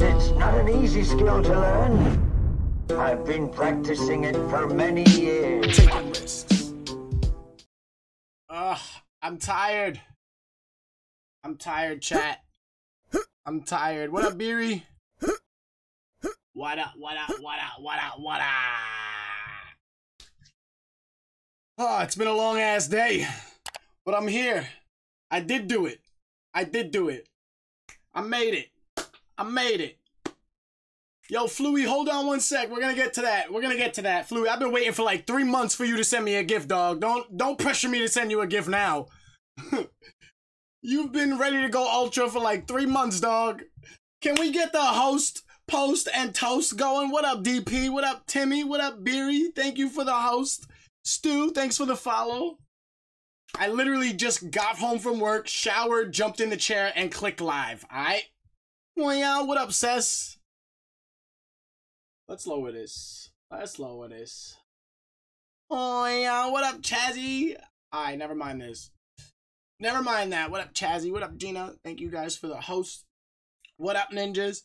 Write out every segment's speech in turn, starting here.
It's not an easy skill to learn. I've been practicing it for many years. Taking risks. Ugh, I'm tired. I'm tired, chat. I'm tired. What up, Beery? What up, what up, what up, what up, what up? Oh, it's been a long ass day. But I'm here. I did do it. I did do it. I made it. I made it. Yo, Fluey, hold on one sec. We're gonna get to that. We're gonna get to that. Fluey, I've been waiting for like three months for you to send me a gift, dog. Don't don't pressure me to send you a gift now. You've been ready to go ultra for like three months, dog. Can we get the host, post, and toast going? What up, DP? What up, Timmy? What up, Beery? Thank you for the host. Stu, thanks for the follow. I literally just got home from work, showered, jumped in the chair, and clicked live. Alright? Well, yeah, what up, Cess? Let's lower this. Let's lower this. Oh, yeah, what up, Chazzy? Alright, never mind this. Never mind that. What up, Chazzy? What up, Gina? Thank you guys for the host. What up, ninjas?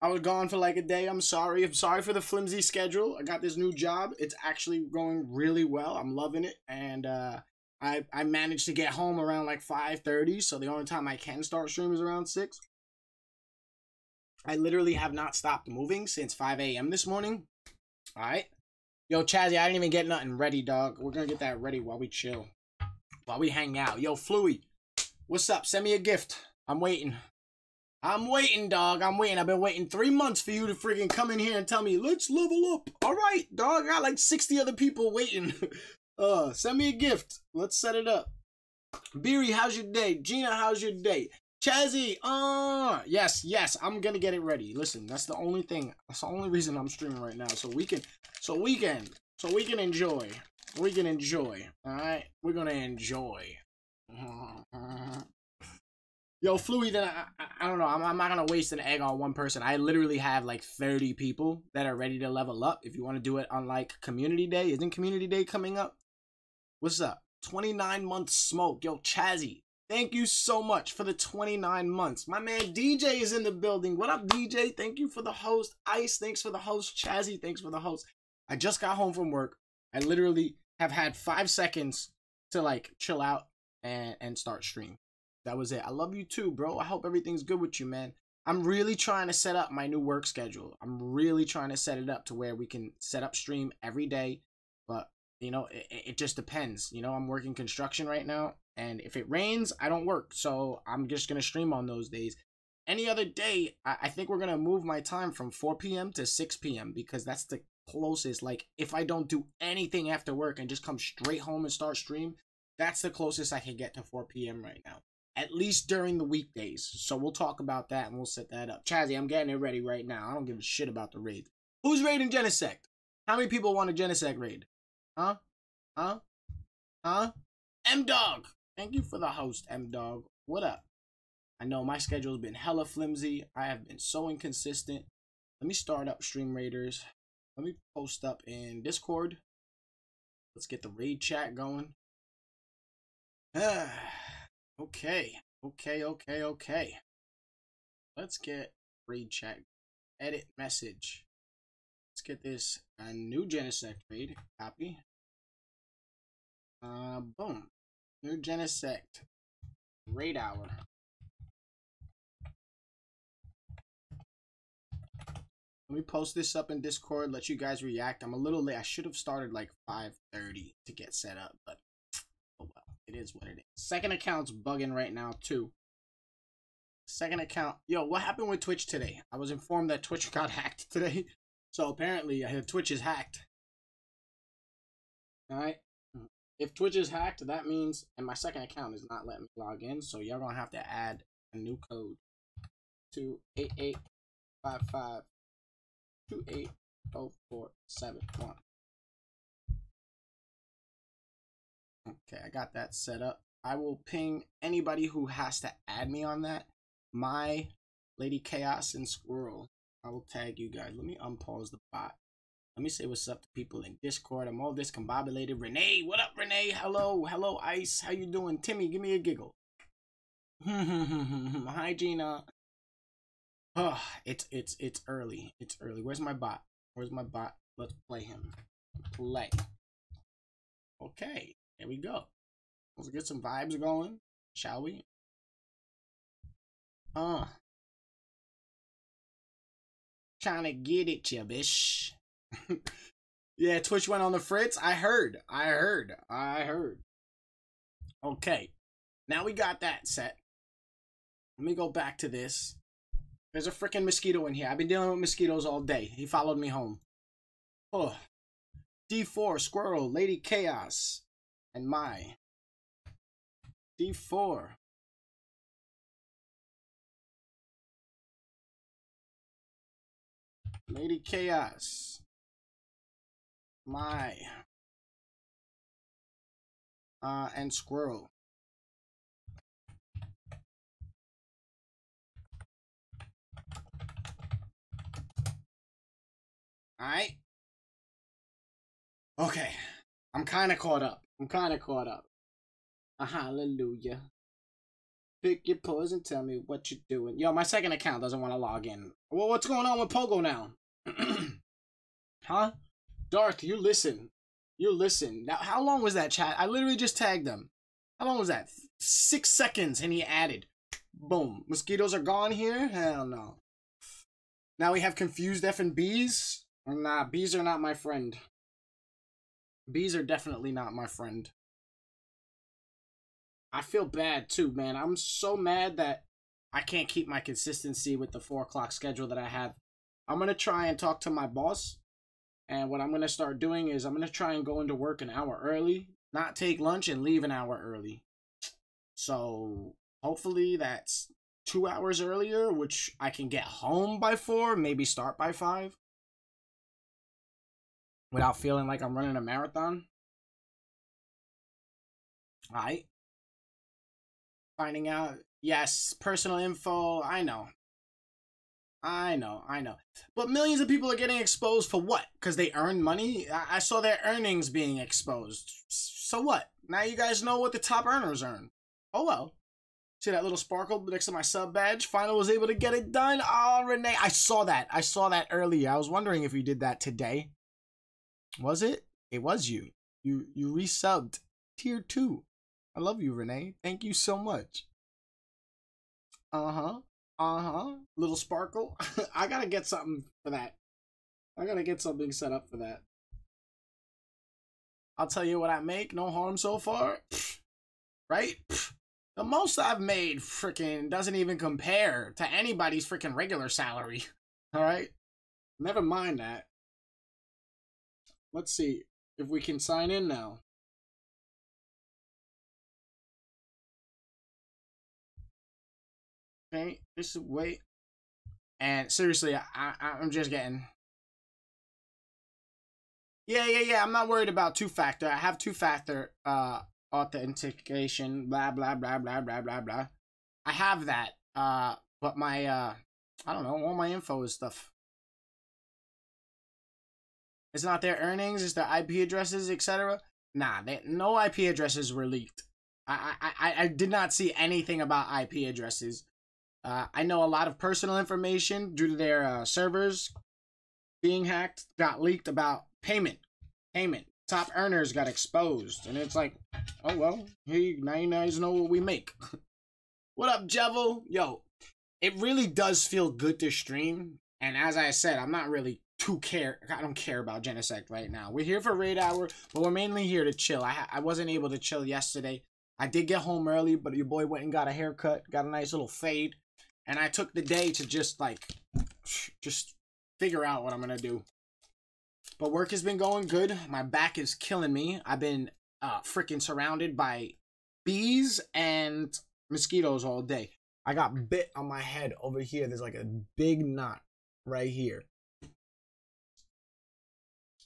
I was gone for like a day. I'm sorry. I'm sorry for the flimsy schedule. I got this new job. It's actually going really well. I'm loving it. And uh I I managed to get home around like 5:30, so the only time I can start stream is around 6. I literally have not stopped moving since 5 a.m. this morning. Alright. Yo, Chazzy, I didn't even get nothing ready, dog. We're gonna get that ready while we chill. While we hang out. Yo, Fluey, what's up? Send me a gift. I'm waiting. I'm waiting, dog. I'm waiting. I've been waiting three months for you to freaking come in here and tell me, let's level up. All right, dog. I got like 60 other people waiting. uh, send me a gift. Let's set it up. Beery, how's your day? Gina, how's your day? Chazzy, uh, yes, yes, I'm gonna get it ready. Listen, that's the only thing. That's the only reason I'm streaming right now. So we can, so we can, so we can enjoy. We can enjoy. All right, we're gonna enjoy. Yo, Fluey, then I, I, I, don't know. I'm, I'm not gonna waste an egg on one person. I literally have like 30 people that are ready to level up. If you want to do it on like Community Day, isn't Community Day coming up? What's up? 29 months smoke. Yo, Chazzy, thank you so much for the 29 months. My man DJ is in the building. What up, DJ? Thank you for the host. Ice, thanks for the host. Chazzy, thanks for the host. I just got home from work. I literally have had five seconds to like chill out and, and start stream. That was it. I love you too, bro. I hope everything's good with you, man. I'm really trying to set up my new work schedule. I'm really trying to set it up to where we can set up stream every day. But, you know, it, it just depends. You know, I'm working construction right now. And if it rains, I don't work. So I'm just to stream on those days. Any other day, I, I think we're to move my time from 4 p.m. to 6 p.m. because that's the closest. Like, if I don't do anything after work and just come straight home and start stream, that's the closest I can get to 4 p.m. right now at least during the weekdays. So we'll talk about that and we'll set that up. Chazzy, I'm getting it ready right now. I don't give a shit about the raid. Who's raiding Genesect? How many people want a Genesect raid? Huh? Huh? Huh? M Dog. Thank you for the host, M Dog. What up? I know my schedule's been hella flimsy. I have been so inconsistent. Let me start up Stream Raiders. Let me post up in Discord. Let's get the raid chat going. Okay, okay, okay, okay. Let's get raid chat. Edit message. Let's get this a new Genesect raid. Copy. Uh, boom. New Genesect raid hour. Let me post this up in Discord. Let you guys react. I'm a little late. I should have started like 5:30 to get set up, but oh well. it is what it is. Second account's bugging right now too. Second account. Yo, what happened with Twitch today? I was informed that Twitch got hacked today. So apparently Twitch is hacked. Alright. If Twitch is hacked, that means and my second account is not letting me log in, so y'all gonna have to add a new code to eight eight five five two eight oh four seven one. Okay, I got that set up. I will ping anybody who has to add me on that. My Lady Chaos and Squirrel. I will tag you guys. Let me unpause the bot. Let me say what's up to people in Discord. I'm all discombobulated. Renee, what up, Renee? Hello, hello, Ice. How you doing? Timmy, give me a giggle. Hi, Gina. Oh, it's it's it's early. It's early. Where's my bot? Where's my bot? Let's play him. Play. Okay, here we go. Let's get some vibes going, shall we? Uh. Trying to get it, you bish. yeah, Twitch went on the fritz. I heard. I heard. I heard. Okay. Now we got that set. Let me go back to this. There's a freaking mosquito in here. I've been dealing with mosquitoes all day. He followed me home. Oh. D4, Squirrel, Lady Chaos, and my. D4. Lady Chaos. My. Uh, and Squirrel. Alright. Okay. I'm kind of caught up. I'm kind of caught up. Uh, hallelujah. Pick your poison, tell me what you're doing. Yo, my second account doesn't want to log in. Well, what's going on with Pogo now? huh? Darth, you listen. You listen. Now, how long was that chat? I literally just tagged them. How long was that? Six seconds, and he added. Boom. Mosquitoes are gone here? Hell no. Now we have confused F and B's. Nah, bees are not my friend. Bees are definitely not my friend. I feel bad too, man. I'm so mad that I can't keep my consistency with the 4 o'clock schedule that I have. I'm going to try and talk to my boss. And what I'm going to start doing is I'm going to try and go into work an hour early, not take lunch, and leave an hour early. So hopefully that's two hours earlier, which I can get home by 4, maybe start by 5 without feeling like I'm running a marathon. Alright. Finding out, yes, personal info, I know. I know, I know. But millions of people are getting exposed for what? Because they earned money? I-, I saw their earnings being exposed. So what? Now you guys know what the top earners earn. Oh well. See that little sparkle next to my sub badge? Final was able to get it done. Oh, Renee, I saw that. I saw that earlier. I was wondering if you did that today. Was it? It was you. You you resubbed tier two. I love you, Renee. Thank you so much. Uh huh. Uh huh. Little sparkle. I gotta get something for that. I gotta get something set up for that. I'll tell you what I make. No harm so far. Right? The most I've made freaking doesn't even compare to anybody's freaking regular salary. All right? Never mind that. Let's see if we can sign in now. Okay, just wait. And seriously, I, I I'm just getting. Yeah, yeah, yeah. I'm not worried about two factor. I have two factor uh authentication. Blah blah blah blah blah blah blah. I have that. Uh, but my uh, I don't know. All my info is stuff. It's not their earnings, it's their IP addresses, etc. Nah, they, no IP addresses were leaked. I, I, I did not see anything about IP addresses. Uh, I know a lot of personal information due to their uh, servers being hacked got leaked about payment. Payment. Top earners got exposed. And it's like, oh well, hey, now you guys know what we make. what up, Jevel? Yo, it really does feel good to stream. And as I said, I'm not really too care. I don't care about Genesect right now. We're here for raid hour, but we're mainly here to chill. I I wasn't able to chill yesterday. I did get home early, but your boy went and got a haircut, got a nice little fade, and I took the day to just like just figure out what I'm gonna do. But work has been going good. My back is killing me. I've been uh freaking surrounded by bees and mosquitoes all day. I got bit on my head over here. There's like a big knot right here.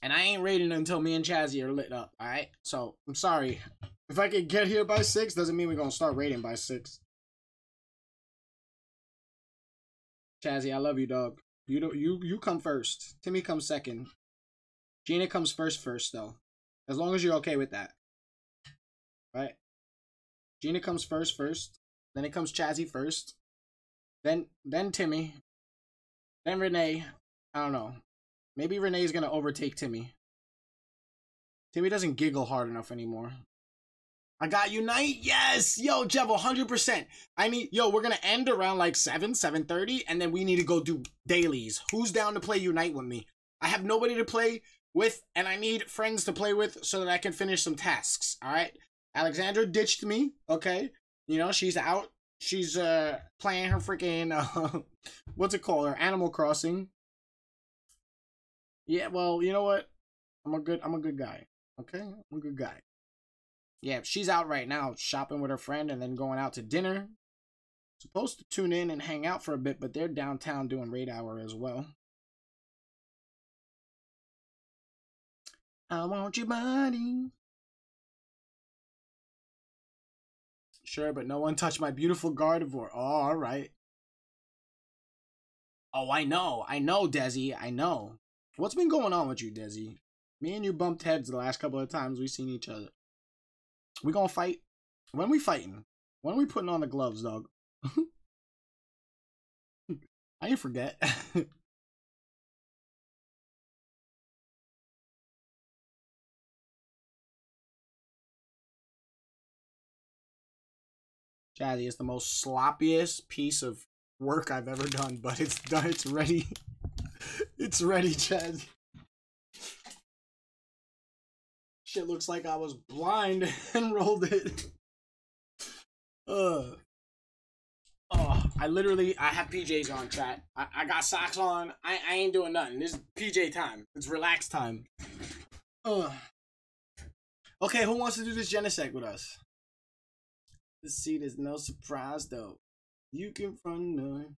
And I ain't raiding until me and Chazzy are lit up, alright? So, I'm sorry. If I can get here by 6, doesn't mean we're gonna start raiding by 6. Chazzy, I love you, dog. You do, you you come first. Timmy comes second. Gina comes first first though. As long as you're okay with that. Right? Gina comes first first. Then it comes Chazzy first. Then then Timmy. Then Renee. I don't know. Maybe Renee's gonna overtake Timmy. Timmy doesn't giggle hard enough anymore. I got Unite. Yes, yo, Jeff, 100%. I need, yo, we're gonna end around like 7, 7.30, and then we need to go do dailies. Who's down to play Unite with me? I have nobody to play with, and I need friends to play with so that I can finish some tasks, all right? Alexandra ditched me, okay? You know, she's out. She's uh playing her freaking, uh, what's it called? Her Animal Crossing. Yeah, well, you know what? I'm a good, I'm a good guy, okay? I'm a good guy. Yeah, she's out right now shopping with her friend and then going out to dinner. Supposed to tune in and hang out for a bit, but they're downtown doing raid hour as well. I want your body. Sure, but no one touched my beautiful Gardevoir. Oh, all right. Oh, I know. I know, Desi. I know. What's been going on with you, Desi? Me and you bumped heads the last couple of times we've seen each other. We gonna fight? When we fighting? When we putting on the gloves, dog? I ain't forget. Jazzy, is the most sloppiest piece of work I've ever done, but it's done. It's ready. it's ready, Chad. Shit looks like I was blind and rolled it. Uh. Oh, I literally I have PJs on chat. I, I got socks on. I, I ain't doing nothing. This is PJ time. It's relax time. Uh. Okay, who wants to do this Genesect with us? Let's see, there's no surprise though. You can run none.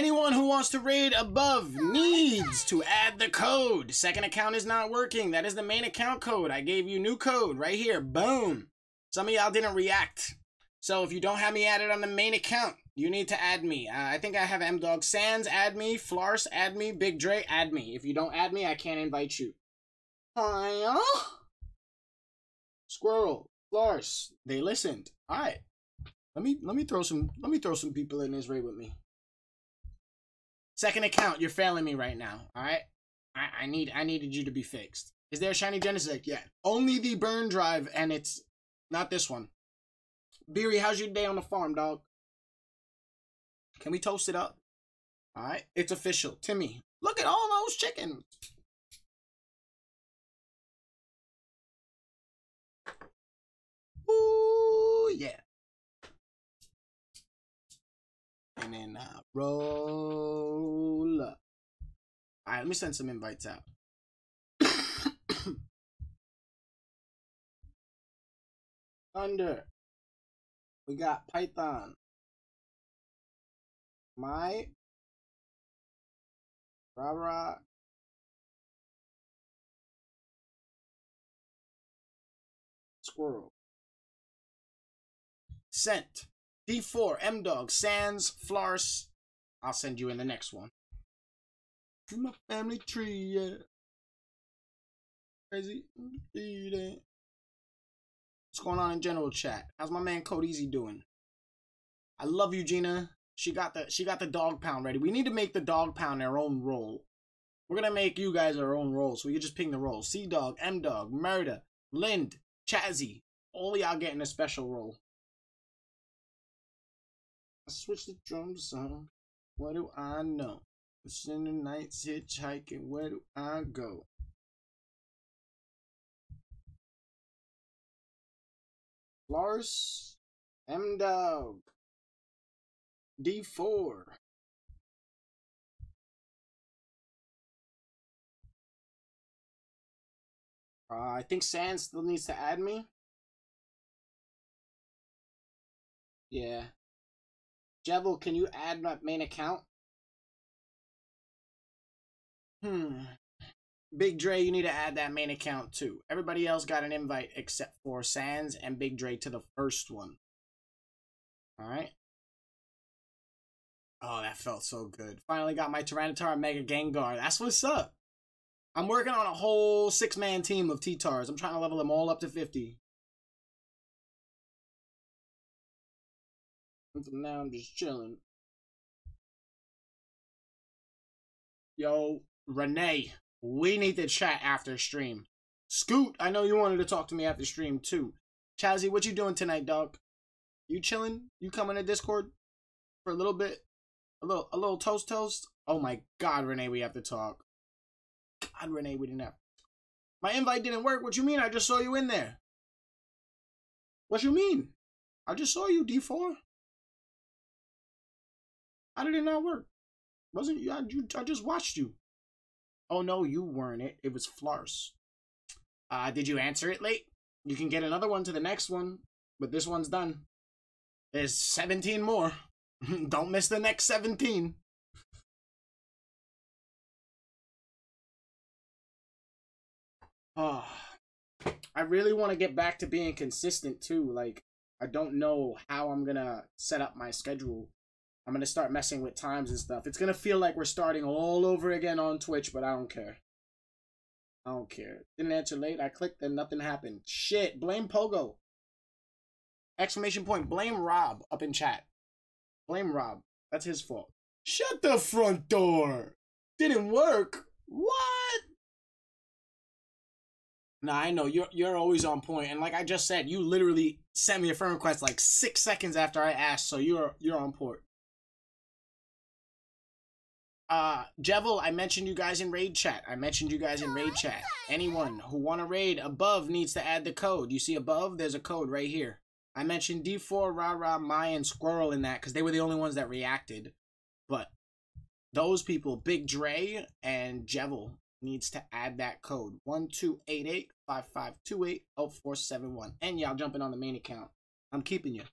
Anyone who wants to raid above needs to add the code. Second account is not working. That is the main account code. I gave you new code right here. Boom. Some of y'all didn't react. So if you don't have me added on the main account, you need to add me. Uh, I think I have M Dog Sands add me, Flars add me, Big Dre add me. If you don't add me, I can't invite you. Hiya. Squirrel, Flars, they listened. All right. Let me let me throw some let me throw some people in this raid with me. Second account, you're failing me right now. All right, I, I need I needed you to be fixed. Is there a shiny Genesect yet? Only the burn drive, and it's not this one. Beery, how's your day on the farm, dog? Can we toast it up? All right, it's official. Timmy, look at all those chickens. Ooh, yeah. And then uh, roll up. All right, let me send some invites out. Thunder. We got Python. My. Rara. Squirrel. Sent. D4, M Dog, Sans, Flars. I'll send you in the next one. My family tree, yeah. Crazy. What's going on in general chat? How's my man Code Easy doing? I love you, Gina. She got the she got the dog pound ready. We need to make the dog pound our own role. We're gonna make you guys our own role, so we can just ping the role. C Dog, M Dog, Murder, Lind, Chazzy. All y'all getting a special role. I switch the drums on. What do I know? in the nights hitchhiking. Where do I go? Lars, M Dog, D4. Uh, I think Sand still needs to add me. Yeah. Jevil, can you add my main account? Hmm. Big Dre, you need to add that main account too. Everybody else got an invite except for Sans and Big Dre to the first one. All right. Oh, that felt so good. Finally got my Tyranitar Mega Gengar. That's what's up. I'm working on a whole six man team of T-Tars. I'm trying to level them all up to 50. Now I'm just chilling. Yo, Renee, we need to chat after stream. Scoot, I know you wanted to talk to me after stream too. Chazzy, what you doing tonight, dog? You chilling? You coming to Discord for a little bit? A little, a little toast, toast. Oh my God, Renee, we have to talk. God, Renee, we didn't have. My invite didn't work. What you mean? I just saw you in there. What you mean? I just saw you, D4. How did it not work? Wasn't you? I, you, I just watched you. Oh no, you weren't it. It was Flars. Uh, did you answer it late? You can get another one to the next one, but this one's done. There's 17 more. Don't miss the next 17. Oh, I really want to get back to being consistent too. Like, I don't know how I'm gonna set up my schedule. I'm gonna start messing with times and stuff. It's gonna feel like we're starting all over again on Twitch, but I don't care. I don't care. Didn't answer late. I clicked and nothing happened. Shit. Blame Pogo. Exclamation point. Blame Rob up in chat. Blame Rob. That's his fault. Shut the front door. Didn't work. What? Nah, I know you're you're always on point, and like I just said, you literally sent me a friend request like six seconds after I asked, so you're you're on point. Uh, I mentioned you guys in raid chat. I mentioned you guys in raid chat. Anyone who want to raid above needs to add the code. You see above, there's a code right here. I mentioned D4, Ra Ra, Mai, and Squirrel in that because they were the only ones that reacted. But those people, Big Dre and Jevil, needs to add that code 1288-5528-0471. And y'all jumping on the main account. I'm keeping you.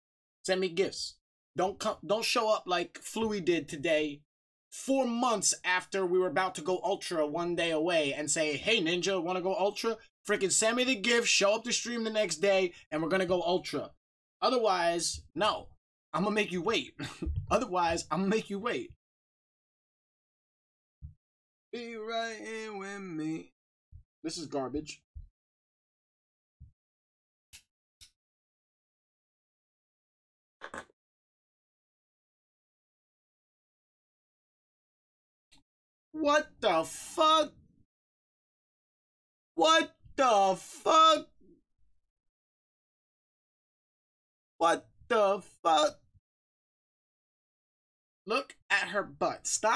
Send me gifts. Don't come don't show up like Fluey did today four months after we were about to go ultra one day away and say, hey, Ninja, want to go ultra? Freaking send me the gift, show up to stream the next day, and we're going to go ultra. Otherwise, no. I'm going to make you wait. Otherwise, I'm going to make you wait. Be right in with me. This is garbage. What the fuck? What the fuck? What the fuck? Look at her butt. Stop!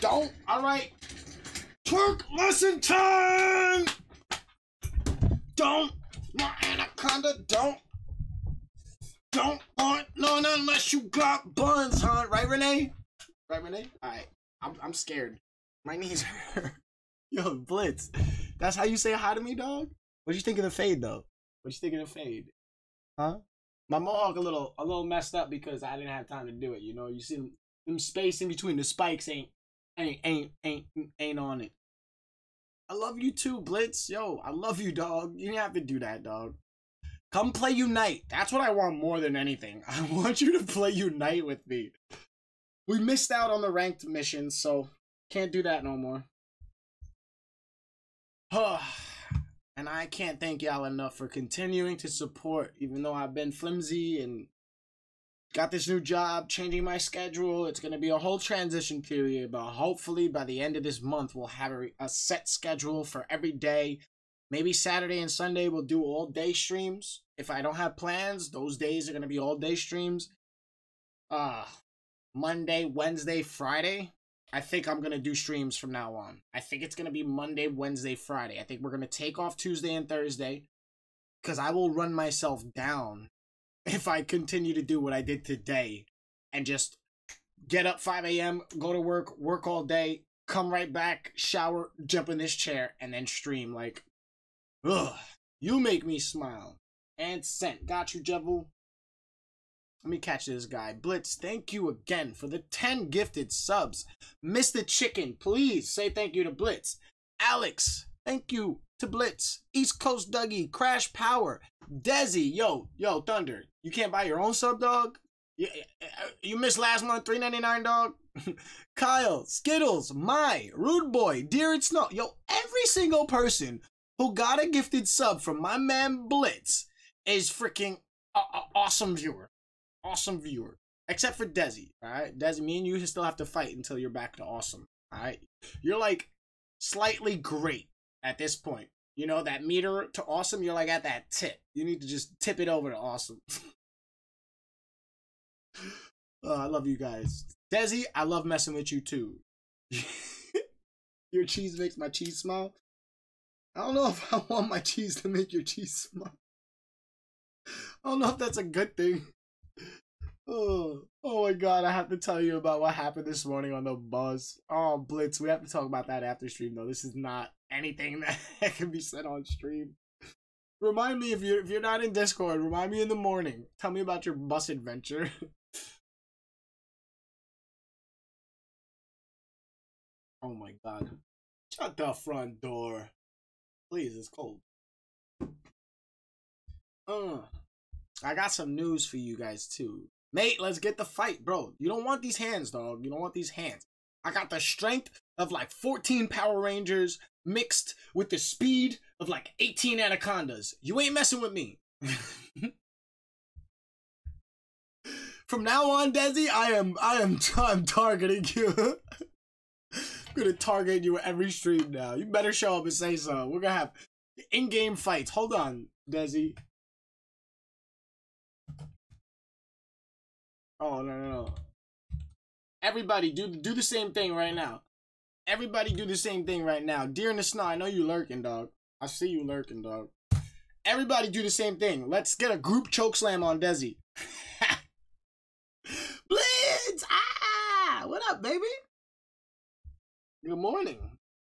Don't. All right. Twerk lesson time! Don't. My anaconda, don't. Don't want none unless you got buns, huh? Right, Renee? Right, Renee? Alright. I'm, I'm scared. My knees hurt. Yo, Blitz. That's how you say hi to me, dog? What you think of the fade, though? What you think of the fade? Huh? My mohawk a little a little messed up because I didn't have time to do it. You know, you see them, them space in between the spikes ain't ain't ain't ain't ain't on it. I love you too, Blitz. Yo, I love you, dog. You didn't have to do that, dog. Come play Unite. That's what I want more than anything. I want you to play Unite with me. We missed out on the ranked mission, so can't do that no more. and I can't thank y'all enough for continuing to support, even though I've been flimsy and got this new job, changing my schedule. It's going to be a whole transition period, but hopefully by the end of this month, we'll have a, a set schedule for every day. Maybe Saturday and Sunday we'll do all day streams. If I don't have plans, those days are going to be all day streams. Uh, Monday, Wednesday, Friday. I think I'm gonna do streams from now on. I think it's gonna be Monday, Wednesday, Friday. I think we're gonna take off Tuesday and Thursday because I will run myself down if I continue to do what I did today and just get up 5 a.m., go to work, work all day, come right back, shower, jump in this chair, and then stream. Like, ugh, you make me smile. And sent. Got you, Jevil. Let me catch this guy. Blitz, thank you again for the 10 gifted subs. Mr. Chicken, please say thank you to Blitz. Alex, thank you to Blitz. East Coast Dougie, Crash Power, Desi, yo, yo, Thunder. You can't buy your own sub, dog? You, uh, you missed last month, three ninety nine, dog. Kyle, Skittles, My, Rude Boy, Dear It Snow. Yo, every single person who got a gifted sub from my man Blitz is freaking awesome viewer awesome viewer. Except for Desi, alright? Desi, me and you still have to fight until you're back to awesome. Alright? You're like slightly great at this point. You know, that meter to awesome, you're like at that tip. You need to just tip it over to awesome. oh, I love you guys. Desi, I love messing with you too. your cheese makes my cheese smile. I don't know if I want my cheese to make your cheese smile. I don't know if that's a good thing. Oh, oh my god, I have to tell you about what happened this morning on the bus. Oh, Blitz, we have to talk about that after stream though. This is not anything that can be said on stream. Remind me if you're if you're not in Discord, remind me in the morning. Tell me about your bus adventure. oh my god. Shut the front door. Please, it's cold. Uh, I got some news for you guys too. Mate, let's get the fight, bro. You don't want these hands, dog. You don't want these hands. I got the strength of like 14 Power Rangers mixed with the speed of like 18 Anacondas. You ain't messing with me. From now on, Desi, I am I am I'm targeting you. I'm gonna target you every stream now. You better show up and say so. We're gonna have in-game fights. Hold on, Desi. Oh no no no! Everybody do do the same thing right now. Everybody do the same thing right now. Deer in the snow, I know you lurking, dog. I see you lurking, dog. Everybody do the same thing. Let's get a group choke slam on Desi. Blitz! Ah! What up, baby? Good morning.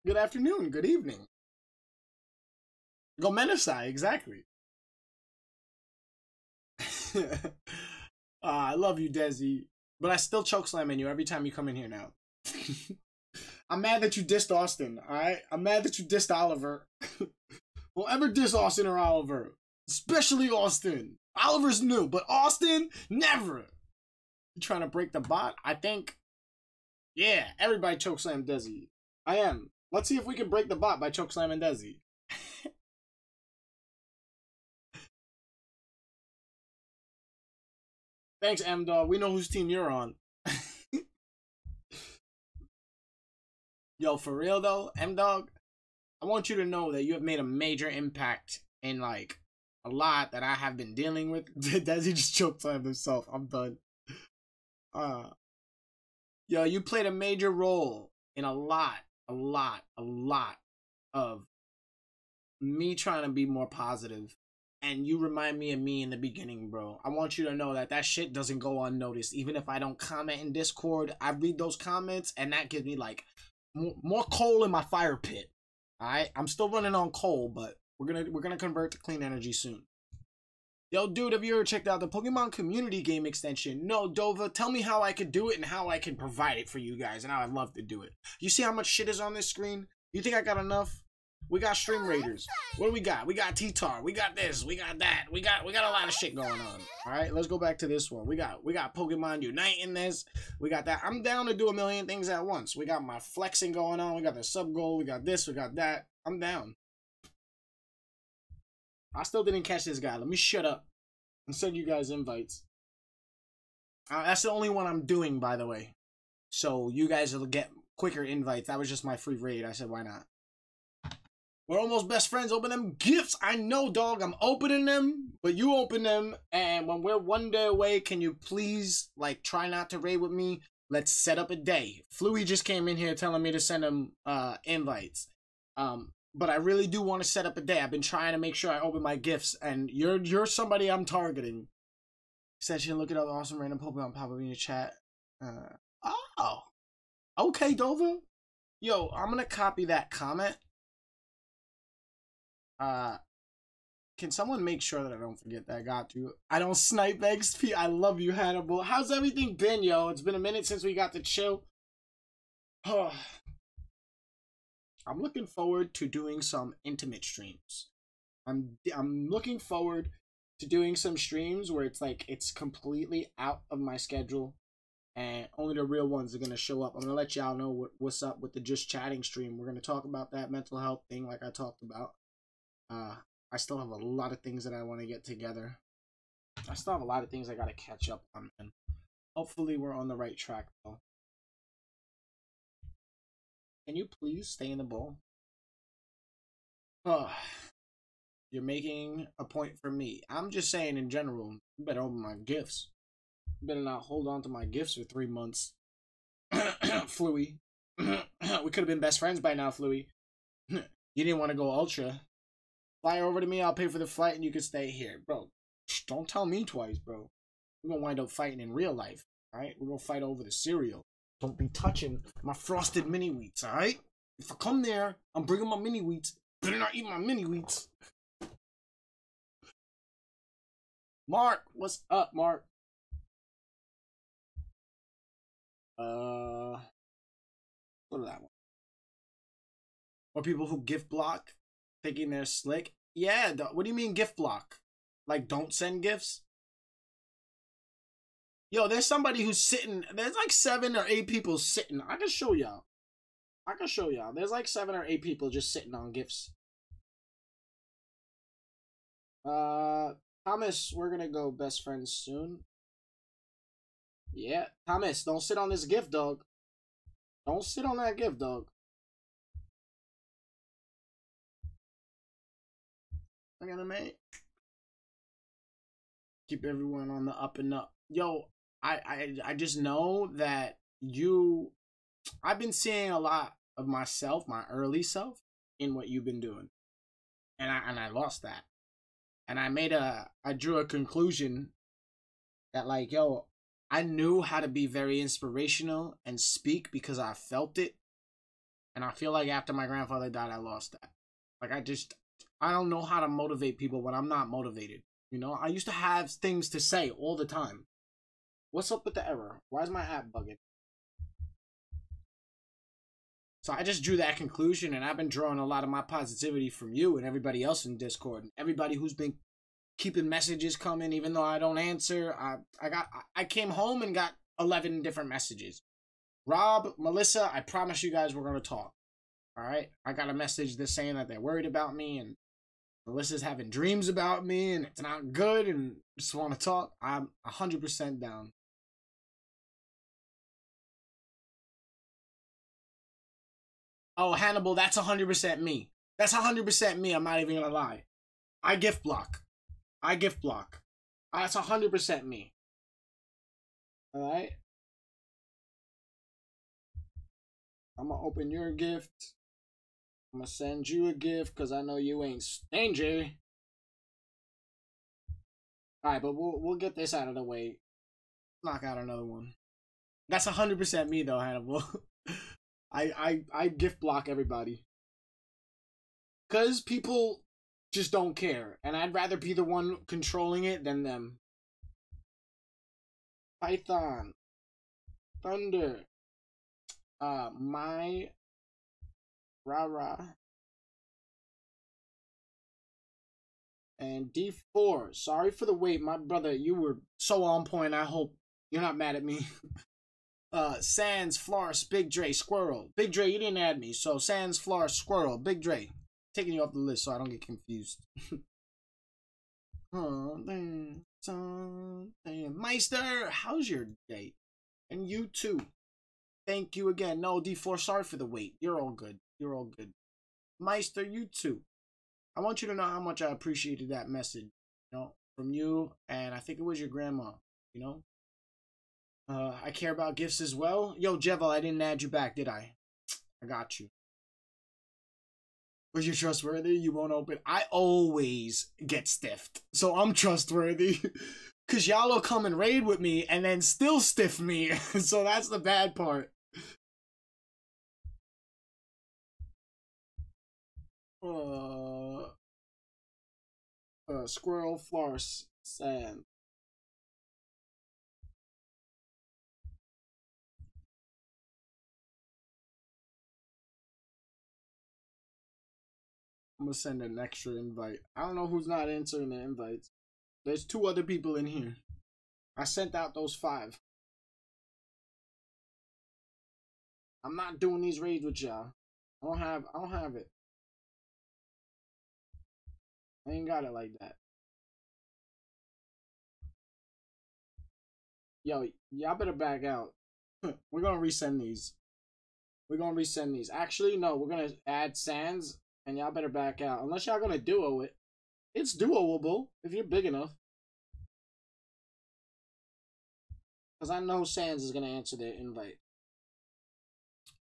Good afternoon. Good evening. Go Menasai, exactly. Uh, I love you, Desi, but I still choke slamming you every time you come in here now. I'm mad that you dissed Austin. All right, I'm mad that you dissed Oliver. Will ever diss Austin or Oliver, especially Austin. Oliver's new, but Austin never. You trying to break the bot? I think. Yeah, everybody choke slam Desi. I am. Let's see if we can break the bot by choke slamming Desi. Thanks, M Dog. We know whose team you're on. Yo, for real though, M Dog, I want you to know that you have made a major impact in like a lot that I have been dealing with. Desi just choked on himself. I'm done. Uh, yo, you played a major role in a lot, a lot, a lot of me trying to be more positive and you remind me of me in the beginning, bro. I want you to know that that shit doesn't go unnoticed. Even if I don't comment in Discord, I read those comments, and that gives me like more, coal in my fire pit. All right, I'm still running on coal, but we're gonna we're gonna convert to clean energy soon. Yo, dude, have you ever checked out the Pokemon Community Game extension? No, Dova, tell me how I could do it and how I can provide it for you guys, and how I'd love to do it. You see how much shit is on this screen? You think I got enough? We got Stream Raiders. What do we got? We got T-Tar. We got this. We got that. We got we got a lot of shit going on. All right, let's go back to this one. We got we got Pokemon Unite in this. We got that. I'm down to do a million things at once. We got my flexing going on. We got the sub goal. We got this. We got that. I'm down. I still didn't catch this guy. Let me shut up and send you guys invites. Uh, that's the only one I'm doing, by the way. So you guys will get quicker invites. That was just my free raid. I said, why not? We're almost best friends. Open them gifts. I know, dog. I'm opening them, but you open them. And when we're one day away, can you please, like, try not to raid with me? Let's set up a day. Fluey just came in here telling me to send him uh, invites. Um, but I really do want to set up a day. I've been trying to make sure I open my gifts, and you're you're somebody I'm targeting. Extension, look at all the awesome random Pokemon pop up in your chat. Uh, oh, okay, Dover. Yo, I'm gonna copy that comment uh can someone make sure that I don't forget that I got you? I don't snipe XP. I love you, Hannibal. How's everything been, yo? It's been a minute since we got to chill. I'm looking forward to doing some intimate streams. I'm I'm looking forward to doing some streams where it's like it's completely out of my schedule and only the real ones are gonna show up. I'm gonna let y'all know what, what's up with the just chatting stream. We're gonna talk about that mental health thing, like I talked about. Uh, I still have a lot of things that I want to get together. I still have a lot of things I gotta catch up on, and hopefully we're on the right track though. Can you please stay in the bowl? Oh, you're making a point for me. I'm just saying in general, you better open my gifts better not hold on to my gifts for three months. Fluey. we could have been best friends by now, Fluey. you didn't want to go ultra. Fly over to me, I'll pay for the flight and you can stay here. Bro, don't tell me twice, bro. We're gonna wind up fighting in real life, alright? We're gonna fight over the cereal. Don't be touching my frosted mini wheats, alright? If I come there, I'm bringing my mini wheats. Better not eat my mini wheats. Mark, what's up, Mark? Uh, what is that one? Or people who gift block, thinking they're slick. Yeah, what do you mean gift block? Like, don't send gifts? Yo, there's somebody who's sitting. There's like seven or eight people sitting. I can show y'all. I can show y'all. There's like seven or eight people just sitting on gifts. Uh, Thomas, we're gonna go best friends soon. Yeah, Thomas, don't sit on this gift, dog. Don't sit on that gift, dog. I gotta make keep everyone on the up and up. Yo, I I I just know that you. I've been seeing a lot of myself, my early self, in what you've been doing, and I and I lost that, and I made a I drew a conclusion that like yo I knew how to be very inspirational and speak because I felt it. And I feel like after my grandfather died, I lost that. Like, I just, I don't know how to motivate people when I'm not motivated. You know, I used to have things to say all the time. What's up with the error? Why is my app bugging? So I just drew that conclusion, and I've been drawing a lot of my positivity from you and everybody else in Discord, and everybody who's been keeping messages coming even though I don't answer. I I got I came home and got 11 different messages. Rob, Melissa, I promise you guys we're going to talk. All right? I got a message that's saying that they're worried about me and Melissa's having dreams about me and it's not good and just want to talk. I'm 100% down. Oh, Hannibal, that's 100% me. That's 100% me. I'm not even going to lie. I gift block. I gift block. That's hundred percent me. All right. I'm gonna open your gift. I'm gonna send you a gift because I know you ain't stingy. All right, but we'll we'll get this out of the way. Knock out another one. That's hundred percent me though, Hannibal. I I I gift block everybody. Cause people just don't care. And I'd rather be the one controlling it than them. Python. Thunder. Uh, my. Rah rah. And D4. Sorry for the wait, my brother. You were so on point. I hope you're not mad at me. uh, Sans, Floris, Big Dre, Squirrel. Big Dre, you didn't add me. So Sans, Floris, Squirrel, Big Dre taking you off the list so I don't get confused. damn, damn. Meister, how's your day? And you too. Thank you again. No, D4, sorry for the wait. You're all good. You're all good. Meister, you too. I want you to know how much I appreciated that message, you know, from you, and I think it was your grandma, you know. Uh, I care about gifts as well. Yo, Jevel, I didn't add you back, did I? I got you. But you're trustworthy, you won't open. I always get stiffed. So I'm trustworthy. Cause y'all will come and raid with me and then still stiff me. so that's the bad part. Uh, uh, squirrel floss sand. I'm gonna send an extra invite. I don't know who's not answering the invites. There's two other people in here. I sent out those five. I'm not doing these raids with y'all. I don't have I don't have it. I ain't got it like that. Yo, y'all better back out. we're gonna resend these. We're gonna resend these. Actually, no, we're gonna add sands and y'all better back out. Unless y'all gonna duo it. It's duoable if you're big enough. Because I know Sands is going to answer their invite.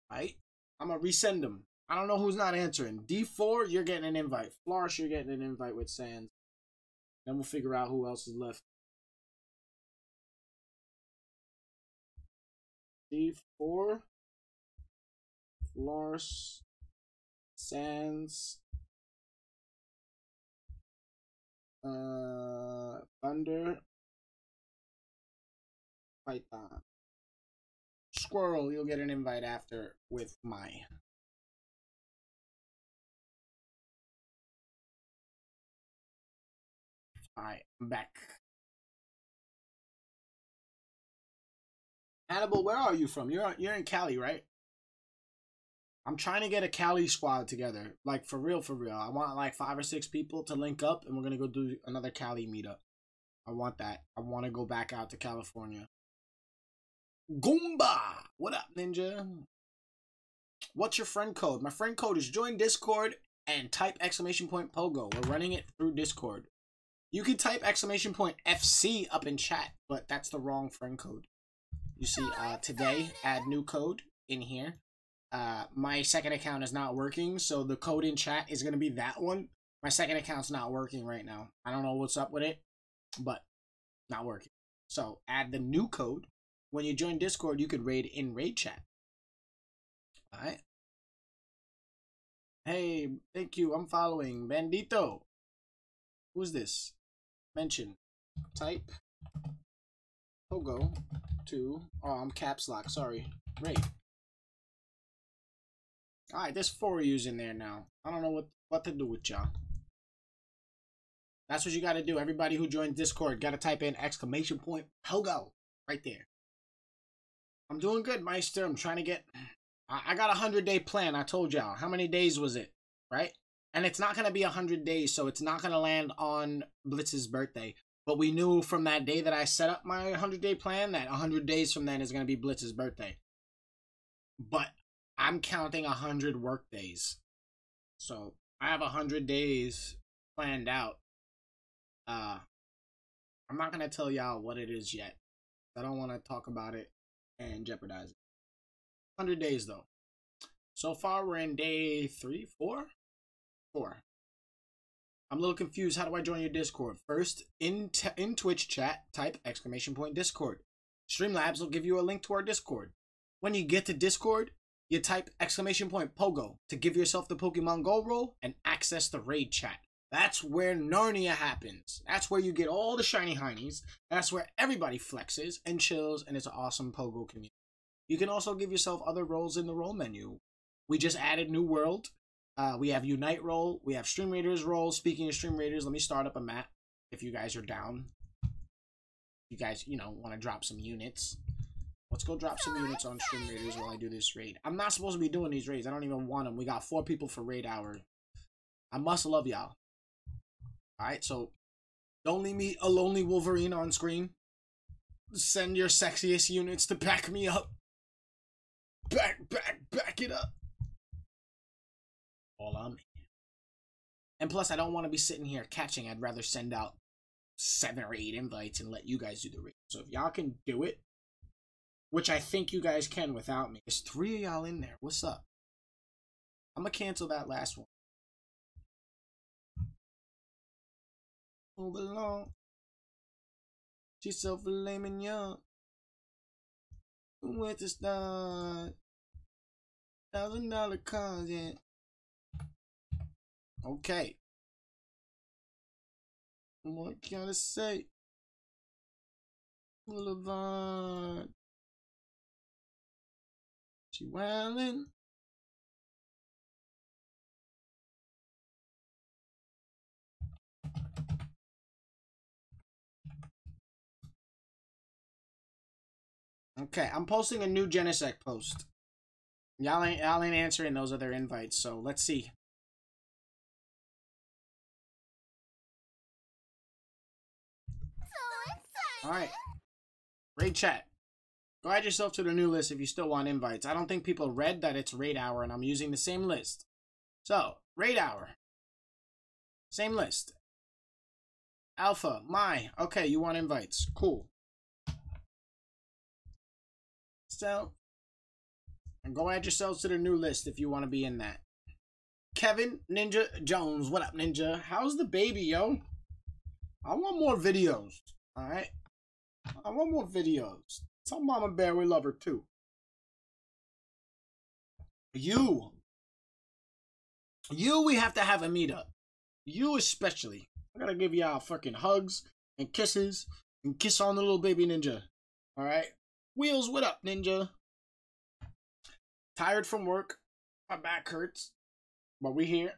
Right? I'm to resend them. I don't know who's not answering. D4, you're getting an invite. Flourish, you're getting an invite with Sands. Then we'll figure out who else is left. D4, Flourish, Sands, uh, Thunder, Python. Squirrel, you'll get an invite after with my. Alright, I'm back. Hannibal, where are you from? You're you're in Cali, right? I'm trying to get a Cali squad together. Like for real, for real. I want like five or six people to link up and we're gonna go do another Cali meetup. I want that. I want to go back out to California. Goomba! What up, Ninja? What's your friend code? My friend code is join Discord and type exclamation point Pogo. We're running it through Discord. You can type exclamation point FC up in chat, but that's the wrong friend code. You see, uh, today, add new code in here. Uh, my second account is not working, so the code in chat is going to be that one. My second account's not working right now. I don't know what's up with it, but not working. So add the new code when you join Discord, you could raid in raid chat. Alright. Hey, thank you. I'm following. Bandito. Who's this? Mention. Type. Pogo. to Oh, I'm caps lock. Sorry. Raid. Alright, there's four of yous in there now. I don't know what, what to do with y'all. That's what you gotta do. Everybody who joined Discord gotta type in exclamation point Pogo right there. I'm doing good, Meister. I'm trying to get. I got a hundred day plan. I told y'all. How many days was it? Right? And it's not gonna be a hundred days, so it's not gonna land on Blitz's birthday. But we knew from that day that I set up my hundred day plan that a hundred days from then is gonna be Blitz's birthday. But I'm counting a hundred work days, so I have a hundred days planned out. Uh, I'm not gonna tell y'all what it is yet. I don't want to talk about it and jeopardize it. 100 days though. So far, we're in day three, four, four. I'm a little confused. How do I join your Discord? First, in in Twitch chat, type exclamation point Discord. Streamlabs will give you a link to our Discord. When you get to Discord, you type exclamation point Pogo to give yourself the Pokemon Go role and access the raid chat. That's where Narnia happens. That's where you get all the shiny heinies. That's where everybody flexes and chills, and it's an awesome Pogo community. You can also give yourself other roles in the role menu. We just added New World. Uh, we have Unite role. We have Stream Raiders role. Speaking of Stream Raiders, let me start up a map if you guys are down. You guys, you know, want to drop some units. Let's go drop some units on Stream Raiders while I do this raid. I'm not supposed to be doing these raids. I don't even want them. We got four people for raid hour. I must love y'all. Alright, so don't leave me a lonely Wolverine on screen. Send your sexiest units to back me up. Back, back, back it up. All I'm here. And plus, I don't want to be sitting here catching. I'd rather send out seven or eight invites and let you guys do the raid. So if y'all can do it, which I think you guys can without me, there's three of y'all in there. What's up? I'm gonna cancel that last one. move along. She's so and young. To start? Thousand dollar content. Okay. What can I say? Boulevard. She wildin'. Okay, I'm posting a new Genesect post. Y'all ain't y'all ain't answering those other invites, so let's see. Alright. Raid chat. Go add yourself to the new list if you still want invites. I don't think people read that it's raid hour and I'm using the same list. So, raid hour. Same list. Alpha, my. Okay, you want invites. Cool. So, and go add yourselves to the new list if you want to be in that. Kevin Ninja Jones, what up, Ninja? How's the baby, yo? I want more videos. All right. I want more videos. Tell Mama Bear we love her too. You. You, we have to have a meetup. You especially. I gotta give y'all fucking hugs and kisses and kiss on the little baby ninja. Alright? Wheels, what up, ninja? Tired from work. My back hurts. But we here.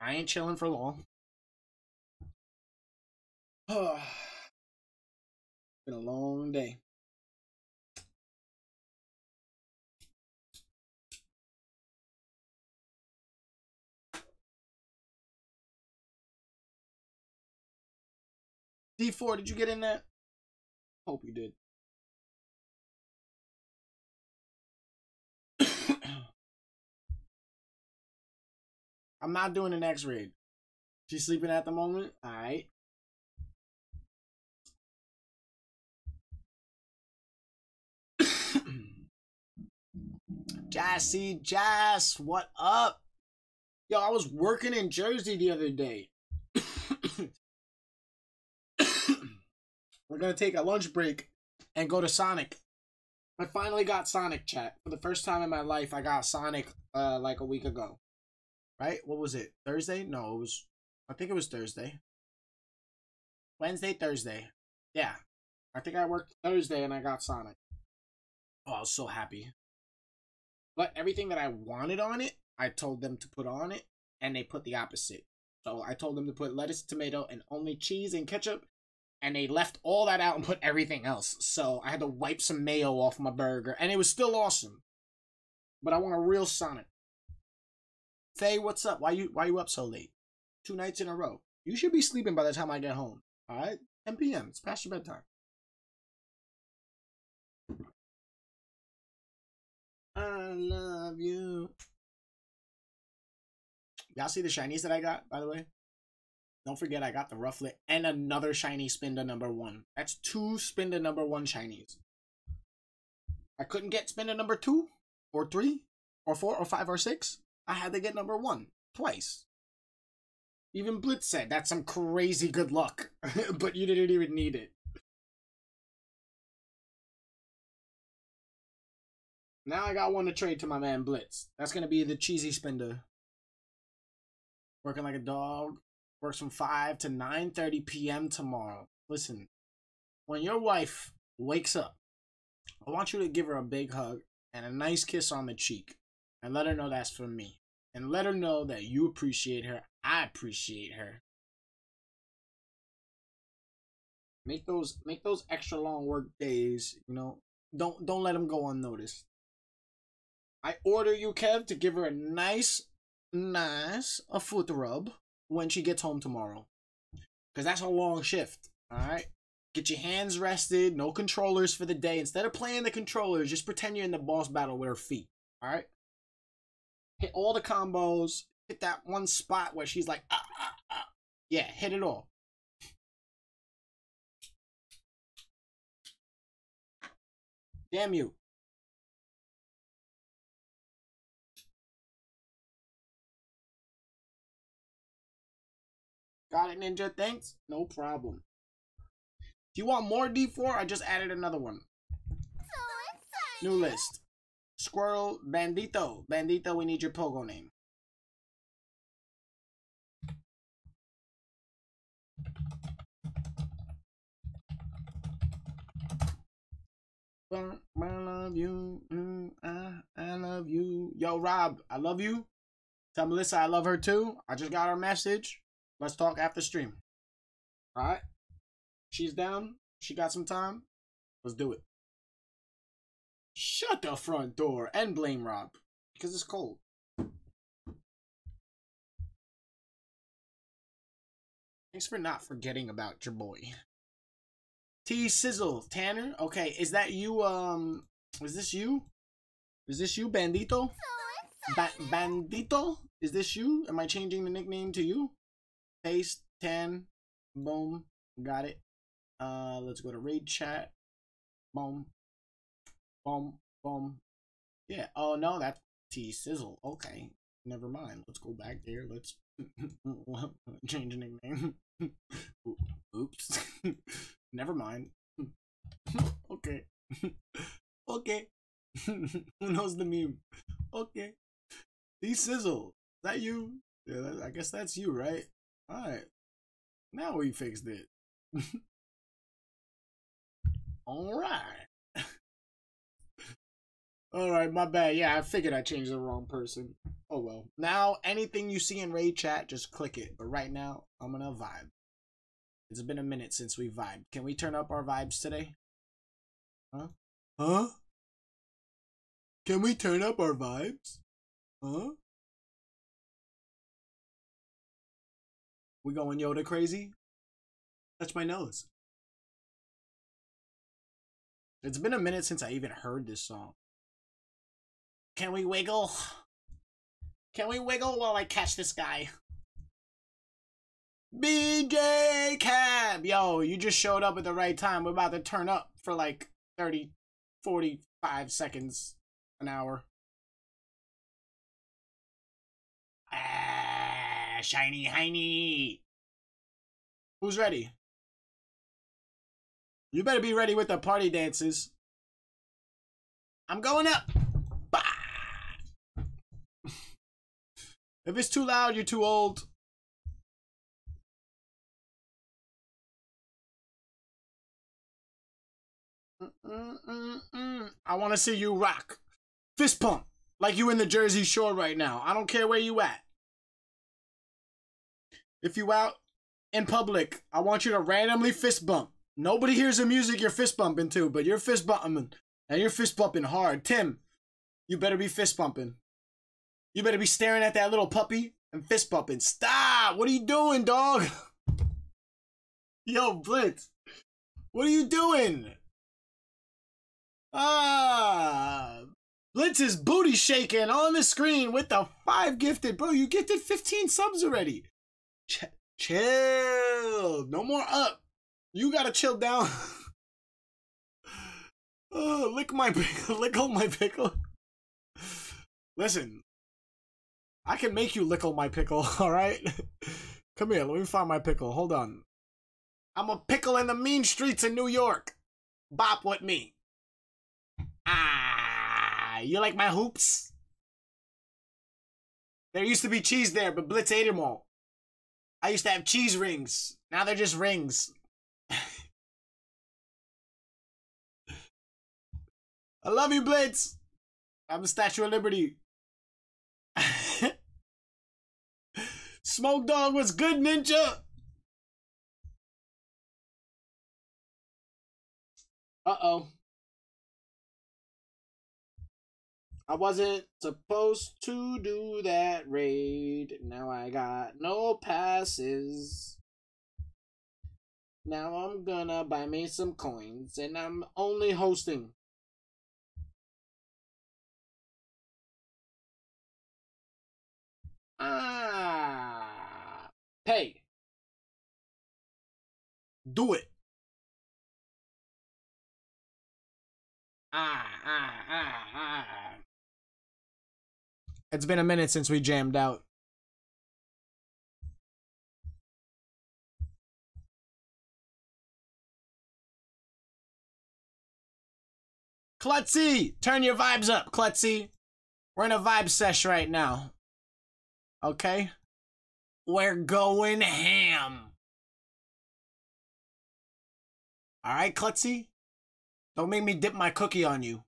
I ain't chilling for long. Been a long day. D4, did you get in that? Hope you did. I'm not doing next raid. She's sleeping at the moment? Alright. Jassy Jass, what up? Yo, I was working in Jersey the other day. We're gonna take a lunch break and go to Sonic. I finally got Sonic chat. For the first time in my life, I got Sonic uh like a week ago. Right? What was it? Thursday? No, it was I think it was Thursday. Wednesday, Thursday. Yeah. I think I worked Thursday and I got Sonic. Oh, I was so happy. But everything that I wanted on it, I told them to put on it, and they put the opposite. So I told them to put lettuce, tomato, and only cheese and ketchup, and they left all that out and put everything else. So I had to wipe some mayo off my burger, and it was still awesome. But I want a real Sonic. Faye, what's up? Why you why you up so late? Two nights in a row. You should be sleeping by the time I get home. Alright? 10 p.m. It's past your bedtime. I love you. Y'all see the shinies that I got, by the way? Don't forget I got the Rufflet and another shiny Spinda number one. That's two Spinda number one shinies. I couldn't get Spinda number two, or three, or four, or five, or six. I had to get number one twice. Even Blitz said that's some crazy good luck, but you didn't even need it. Now I got one to trade to my man Blitz. That's gonna be the cheesy Spinda. Working like a dog. Works from 5 to 9.30 p.m. tomorrow. Listen, when your wife wakes up, I want you to give her a big hug and a nice kiss on the cheek. And let her know that's from me. And let her know that you appreciate her. I appreciate her. Make those make those extra long work days, you know. Don't don't let them go unnoticed. I order you, Kev, to give her a nice, nice a foot rub when she gets home tomorrow. Because that's a long shift. Alright? Get your hands rested, no controllers for the day. Instead of playing the controllers, just pretend you're in the boss battle with her feet. Alright? Hit all the combos. Hit that one spot where she's like, ah, ah, ah. Yeah, hit it all. Damn you. Got it, Ninja. Thanks. No problem. Do you want more D4, I just added another one. New list. Squirrel Bandito. Bandito, we need your pogo name. I love you. Mm, I, I love you. Yo, Rob, I love you. Tell Melissa I love her too. I just got her message. Let's talk after stream. All right. She's down. She got some time. Let's do it. Shut the front door and blame Rob because it's cold. Thanks for not forgetting about your boy. T Sizzle Tanner. Okay, is that you? Um, is this you? Is this you, Bandito? Ba- Bandito? Is this you? Am I changing the nickname to you? Paste 10 Boom. Got it. Uh, let's go to raid chat. Boom. Boom. Boom. Yeah. Oh no, that's T Sizzle. Okay. Never mind. Let's go back there. Let's change the nickname. Oops. Never mind. okay. okay. Who knows the meme? Okay. T Sizzle. Is that you? Yeah, I guess that's you, right? Alright. Now we fixed it. Alright. Alright, my bad. Yeah, I figured I changed the wrong person. Oh well. Now, anything you see in raid chat, just click it. But right now, I'm gonna vibe. It's been a minute since we vibed. Can we turn up our vibes today? Huh? Huh? Can we turn up our vibes? Huh? We going Yoda crazy? Touch my nose. It's been a minute since I even heard this song. Can we wiggle? Can we wiggle while I catch this guy? BJ Cab! Yo, you just showed up at the right time. We're about to turn up for like 30, 45 seconds an hour. Ah, shiny hiney. Who's ready? You better be ready with the party dances. I'm going up. If it's too loud, you're too old. Mm-mm-mm. I want to see you rock. Fist pump. Like you in the Jersey Shore right now. I don't care where you at. If you out in public, I want you to randomly fist bump. Nobody hears the music you're fist bumping to, but you're fist bumping. And you're fist bumping hard. Tim, you better be fist bumping. You better be staring at that little puppy and fist bumping. Stop! What are you doing, dog? Yo, Blitz. What are you doing? Ah, Blitz is booty shaking on the screen with the five gifted. Bro, you gifted 15 subs already. Ch- chill. No more up. You gotta chill down. oh, lick my pickle. Lick on my pickle. Listen, I can make you lickle my pickle, alright? Come here, let me find my pickle. Hold on. I'm a pickle in the mean streets of New York. Bop with me. Ah, you like my hoops? There used to be cheese there, but Blitz ate them all. I used to have cheese rings. Now they're just rings. I love you, Blitz. I'm the Statue of Liberty. Smoke Dog was good, Ninja. Uh oh. I wasn't supposed to do that raid. Now I got no passes. Now I'm gonna buy me some coins and I'm only hosting. Ah, pay. Do it. Ah, ah, ah, ah. It's been a minute since we jammed out. Klutzy, turn your vibes up, Klutzy. We're in a vibe sesh right now. Okay? We're going ham. Alright, Klutzy? Don't make me dip my cookie on you.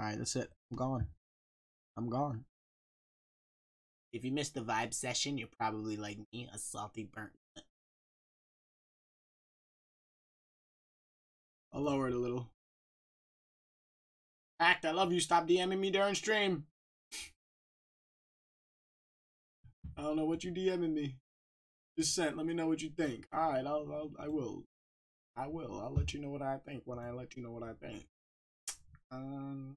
Alright, that's it. I'm gone. I'm gone. If you missed the vibe session, you're probably like me, a salty burnt. I'll lower it a little. Act, I love you. Stop DMing me during stream. I don't know what you DMing me. Just sent. Let me know what you think. All right, I'll, I'll I will. I will. I'll let you know what I think when I let you know what I think. Um.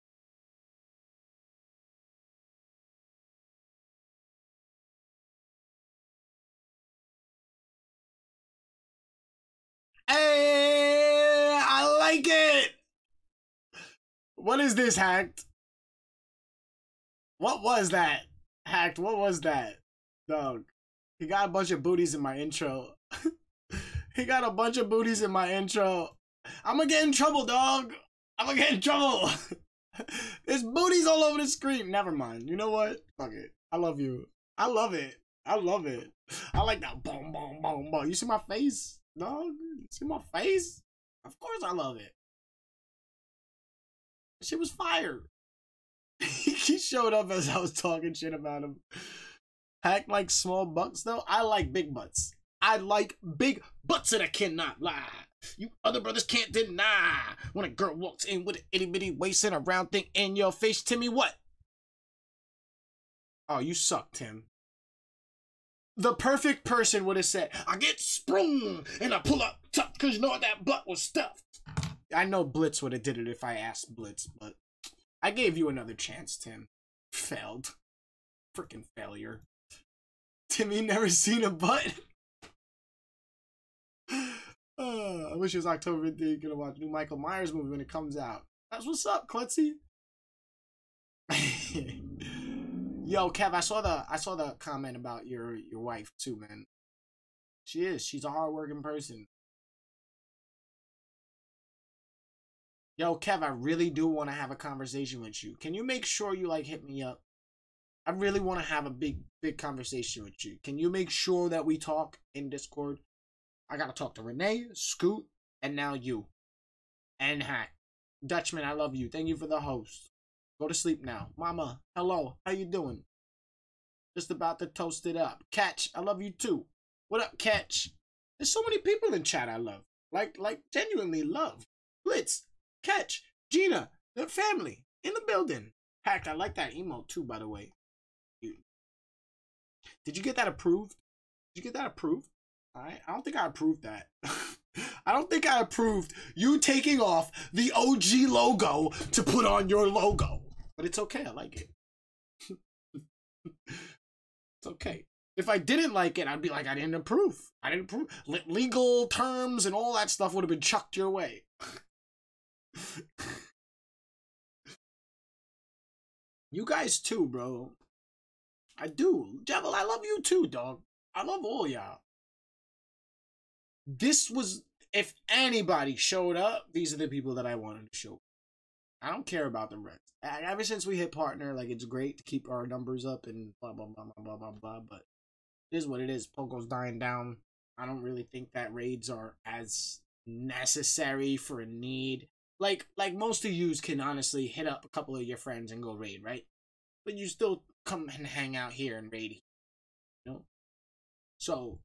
Hey, I like it. What is this hacked? What was that? Hacked, what was that? Dog. He got a bunch of booties in my intro. he got a bunch of booties in my intro. I'm gonna get in trouble, dog. I'm gonna get in trouble. There's booties all over the screen. Never mind. You know what? Fuck it. I love you. I love it. I love it. I like that boom, boom, boom, boom. You see my face? Dog? See my face? Of course I love it. She was fired. he showed up as I was talking shit about him. Hack like small butts though. I like big butts. I like big butts and I cannot lie. You other brothers can't deny when a girl walks in with an itty bitty waist and a round thing in your face. Timmy, what? Oh, you suck, Tim. The perfect person would have said, I get sprung and I pull up top because you know that butt was stuffed. I know Blitz would have did it if I asked Blitz, but I gave you another chance, Tim. Failed. Freaking failure. Timmy never seen a butt. Uh, I wish it was October 15th. Gonna watch new Michael Myers movie when it comes out. That's what's up, Klutzy. Yo, Kev, I saw the I saw the comment about your your wife too, man. She is. She's a hardworking person. Yo, Kev, I really do want to have a conversation with you. Can you make sure you like hit me up? I really want to have a big, big conversation with you. Can you make sure that we talk in Discord? I gotta talk to Renee, Scoot, and now you. And Hack. Dutchman, I love you. Thank you for the host. Go to sleep now. Mama, hello. How you doing? Just about to toast it up. Catch, I love you too. What up, Catch? There's so many people in chat I love. Like, like genuinely love. Blitz, Catch, Gina, the family in the building. Hack, I like that emo too, by the way. Did you get that approved? Did you get that approved? I I don't think I approved that. I don't think I approved you taking off the OG logo to put on your logo. But it's okay. I like it. it's okay. If I didn't like it, I'd be like, I didn't approve. I didn't approve. Le- legal terms and all that stuff would have been chucked your way. you guys too, bro. I do. Devil, I love you too, dog. I love all y'all. This was, if anybody showed up, these are the people that I wanted to show. I don't care about the rest. Ever since we hit partner, like it's great to keep our numbers up and blah blah blah blah blah blah blah. But it is what it is. Pogo's dying down. I don't really think that raids are as necessary for a need. Like like most of yous can honestly hit up a couple of your friends and go raid, right? But you still come and hang out here and raid. You know? So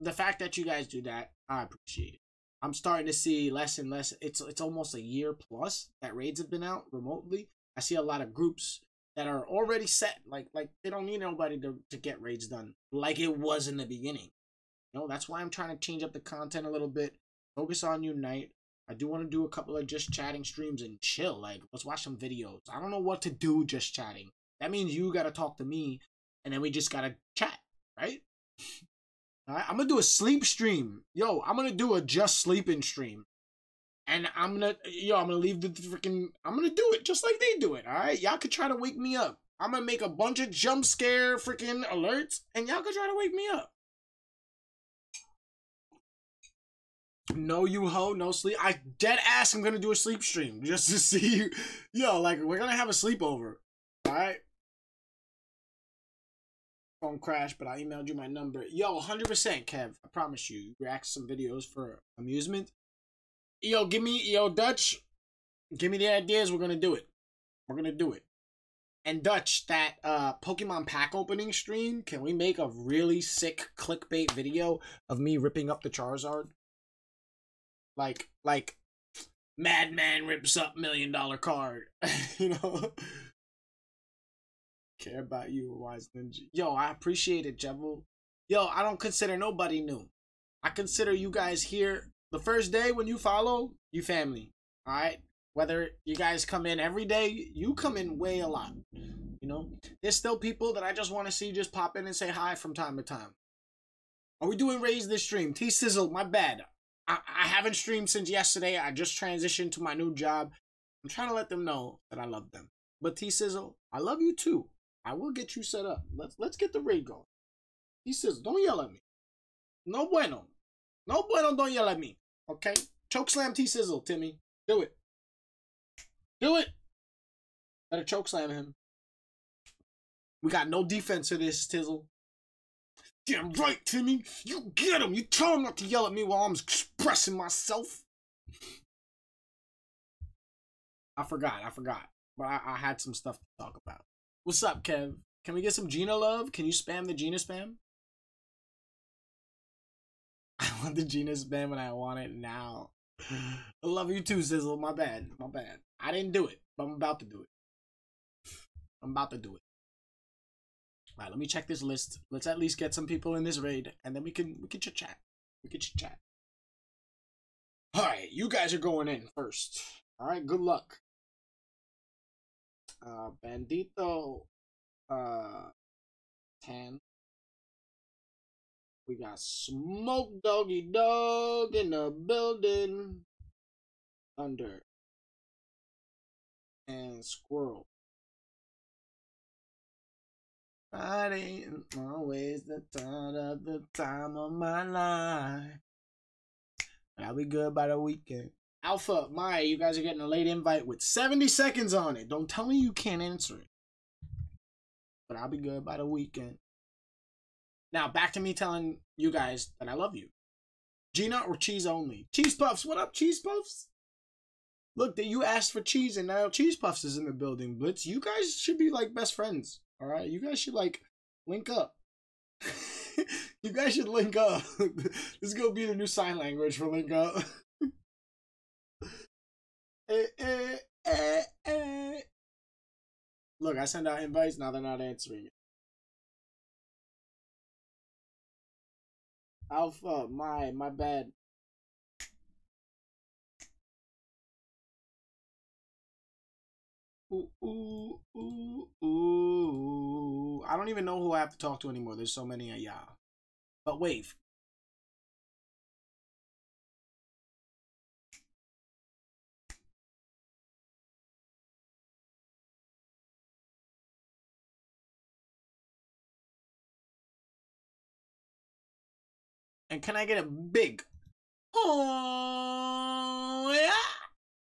the fact that you guys do that, I appreciate it. I'm starting to see less and less. It's it's almost a year plus that raids have been out remotely. I see a lot of groups that are already set. Like like they don't need nobody to, to get raids done like it was in the beginning. You know, that's why I'm trying to change up the content a little bit. Focus on Unite. I do want to do a couple of just chatting streams and chill. Like, let's watch some videos. I don't know what to do just chatting. That means you gotta talk to me, and then we just gotta chat, right? All right, I'm gonna do a sleep stream. Yo, I'm gonna do a just sleeping stream. And I'm gonna yo, I'm gonna leave the freaking I'm gonna do it just like they do it, alright? Y'all could try to wake me up. I'm gonna make a bunch of jump scare freaking alerts, and y'all could try to wake me up. No, you ho, no sleep. I dead ass. I'm gonna do a sleep stream just to see you. Yo, like we're gonna have a sleepover. All right. Phone crash, but I emailed you my number. Yo, 100% Kev. I promise you. You react some videos for amusement. Yo, give me, yo, Dutch. Give me the ideas. We're gonna do it. We're gonna do it. And Dutch, that uh Pokemon pack opening stream, can we make a really sick clickbait video of me ripping up the Charizard? Like, like, Madman rips up million dollar card. you know? Care about you, Wise Ninja. Yo, I appreciate it, Jevil. Yo, I don't consider nobody new. I consider you guys here the first day when you follow, you family. Alright? Whether you guys come in every day, you come in way a lot. You know? There's still people that I just want to see just pop in and say hi from time to time. Are we doing raise this stream? T Sizzle, my bad. I, I haven't streamed since yesterday. I just transitioned to my new job. I'm trying to let them know that I love them. But T Sizzle, I love you too. I will get you set up. Let's let's get the raid going. T Sizzle, don't yell at me. No bueno. No bueno, don't yell at me. Okay? Choke slam T Sizzle, Timmy. Do it. Do it. Better choke slam him. We got no defense for this, Tizzle. Damn right, Timmy. You get him. You tell him not to yell at me while I'm expressing myself. I forgot. I forgot. But I, I had some stuff to talk about. What's up, Kev? Can we get some Gina love? Can you spam the Gina spam? Want the Gina band, and I want it now. I love you too, Sizzle. My bad. My bad. I didn't do it, but I'm about to do it. I'm about to do it. All right, let me check this list. Let's at least get some people in this raid, and then we can we can chit chat. We can chit chat. All right, you guys are going in first. All right, good luck. Uh, Bandito, uh, ten. We got Smoke Doggy Dog in the building. Under. And Squirrel. Friday ain't always the time of the time of my life. I'll be good by the weekend. Alpha, Maya, you guys are getting a late invite with 70 seconds on it. Don't tell me you can't answer it. But I'll be good by the weekend. Now, back to me telling you guys that I love you. Gina or cheese only? Cheese Puffs, what up, Cheese Puffs? Look, that you asked for cheese and now Cheese Puffs is in the building, Blitz. You guys should be like best friends. All right, you guys should like link up. you guys should link up. this is gonna be the new sign language for link up. eh, eh, eh, eh. Look, I send out invites. Now they're not answering Alpha, uh, my my bad. Ooh, ooh, ooh, ooh. I don't even know who I have to talk to anymore. There's so many of y'all. But wait. And can I get a big oh yeah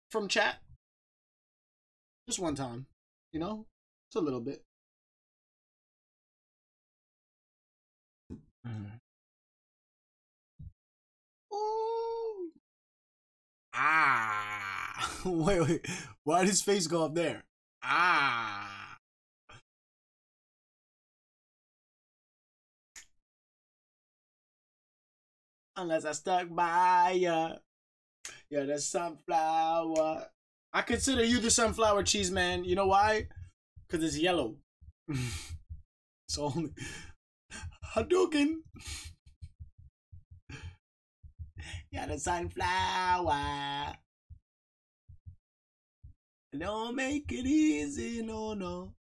from chat? Just one time, you know? It's a little bit. Mm. Ooh. Ah. wait, wait. Why did his face go up there? Ah. Unless I stuck by ya. You're the sunflower. I consider you the sunflower cheese man. You know why? Because it's yellow. so only Hadouken. Yeah, the sunflower. Don't make it easy, no, no.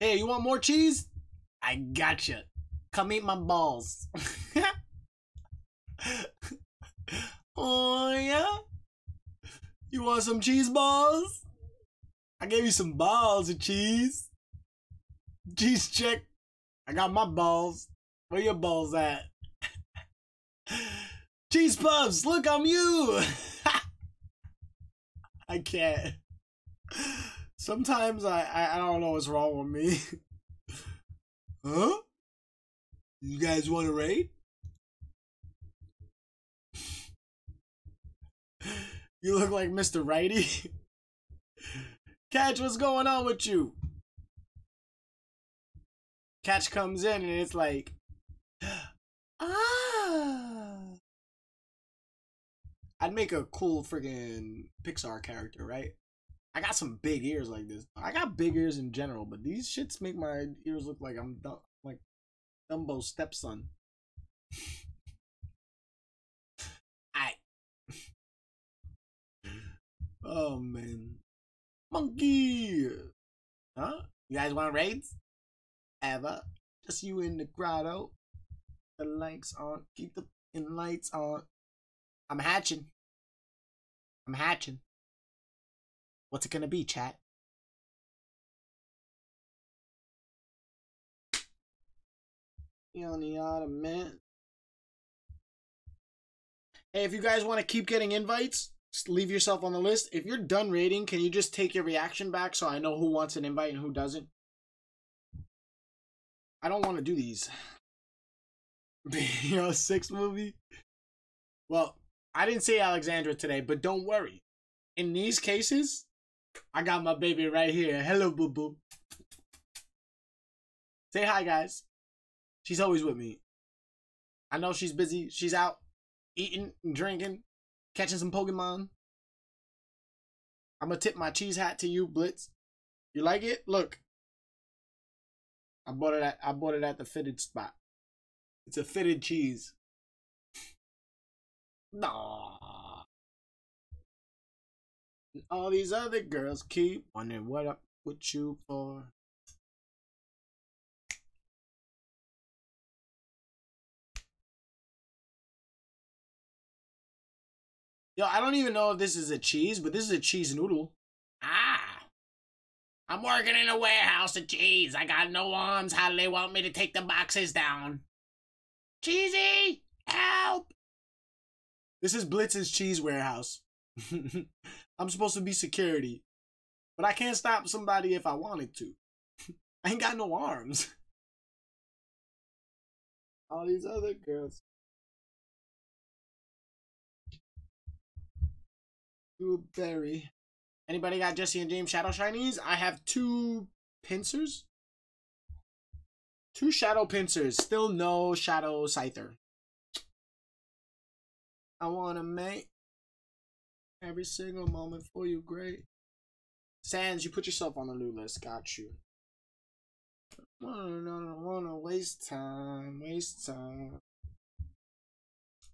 Hey, you want more cheese? I gotcha. Come eat my balls. oh, yeah? You want some cheese balls? I gave you some balls of cheese. Cheese check. I got my balls. Where your balls at? cheese puffs, look, I'm you. I can't. Sometimes I, I, I don't know what's wrong with me. huh? You guys want to raid? You look like Mr. Righty. Catch, what's going on with you? Catch comes in and it's like, ah. I'd make a cool friggin' Pixar character, right? I got some big ears like this. I got big ears in general, but these shits make my ears look like I'm like Dumbo's stepson. I. Oh man, monkey. Huh? You guys want raids? Ever? Just you in the grotto. The lights on. Keep the lights on. I'm hatching. I'm hatching. What's it gonna be, chat? On the ottoman. Hey, if you guys want to keep getting invites, leave yourself on the list. If you're done rating, can you just take your reaction back so I know who wants an invite and who doesn't? I don't want to do these. you know, six movie. Well, I didn't say Alexandra today, but don't worry. In these cases, I got my baby right here. Hello, boo boo. Say hi, guys. She's always with me. I know she's busy. She's out eating and drinking, catching some Pokemon. I'm gonna tip my cheese hat to you, Blitz. You like it? Look. I bought it at I bought it at the fitted spot. It's a fitted cheese. Nah. All these other girls keep wondering what up with you for. Yo, I don't even know if this is a cheese, but this is a cheese noodle. Ah. I'm working in a warehouse of cheese. I got no arms. How do they want me to take the boxes down? Cheesy! Help! This is Blitz's cheese warehouse. I'm supposed to be security. But I can't stop somebody if I wanted to. I ain't got no arms. All these other girls. Blueberry. Anybody got Jesse and James Shadow Shinies? I have two Pinsirs. Two Shadow Pinsirs. Still no Shadow Scyther. I want to make every single moment for you great. Sans, you put yourself on the new list. Got you. I don't want to waste time. Waste time.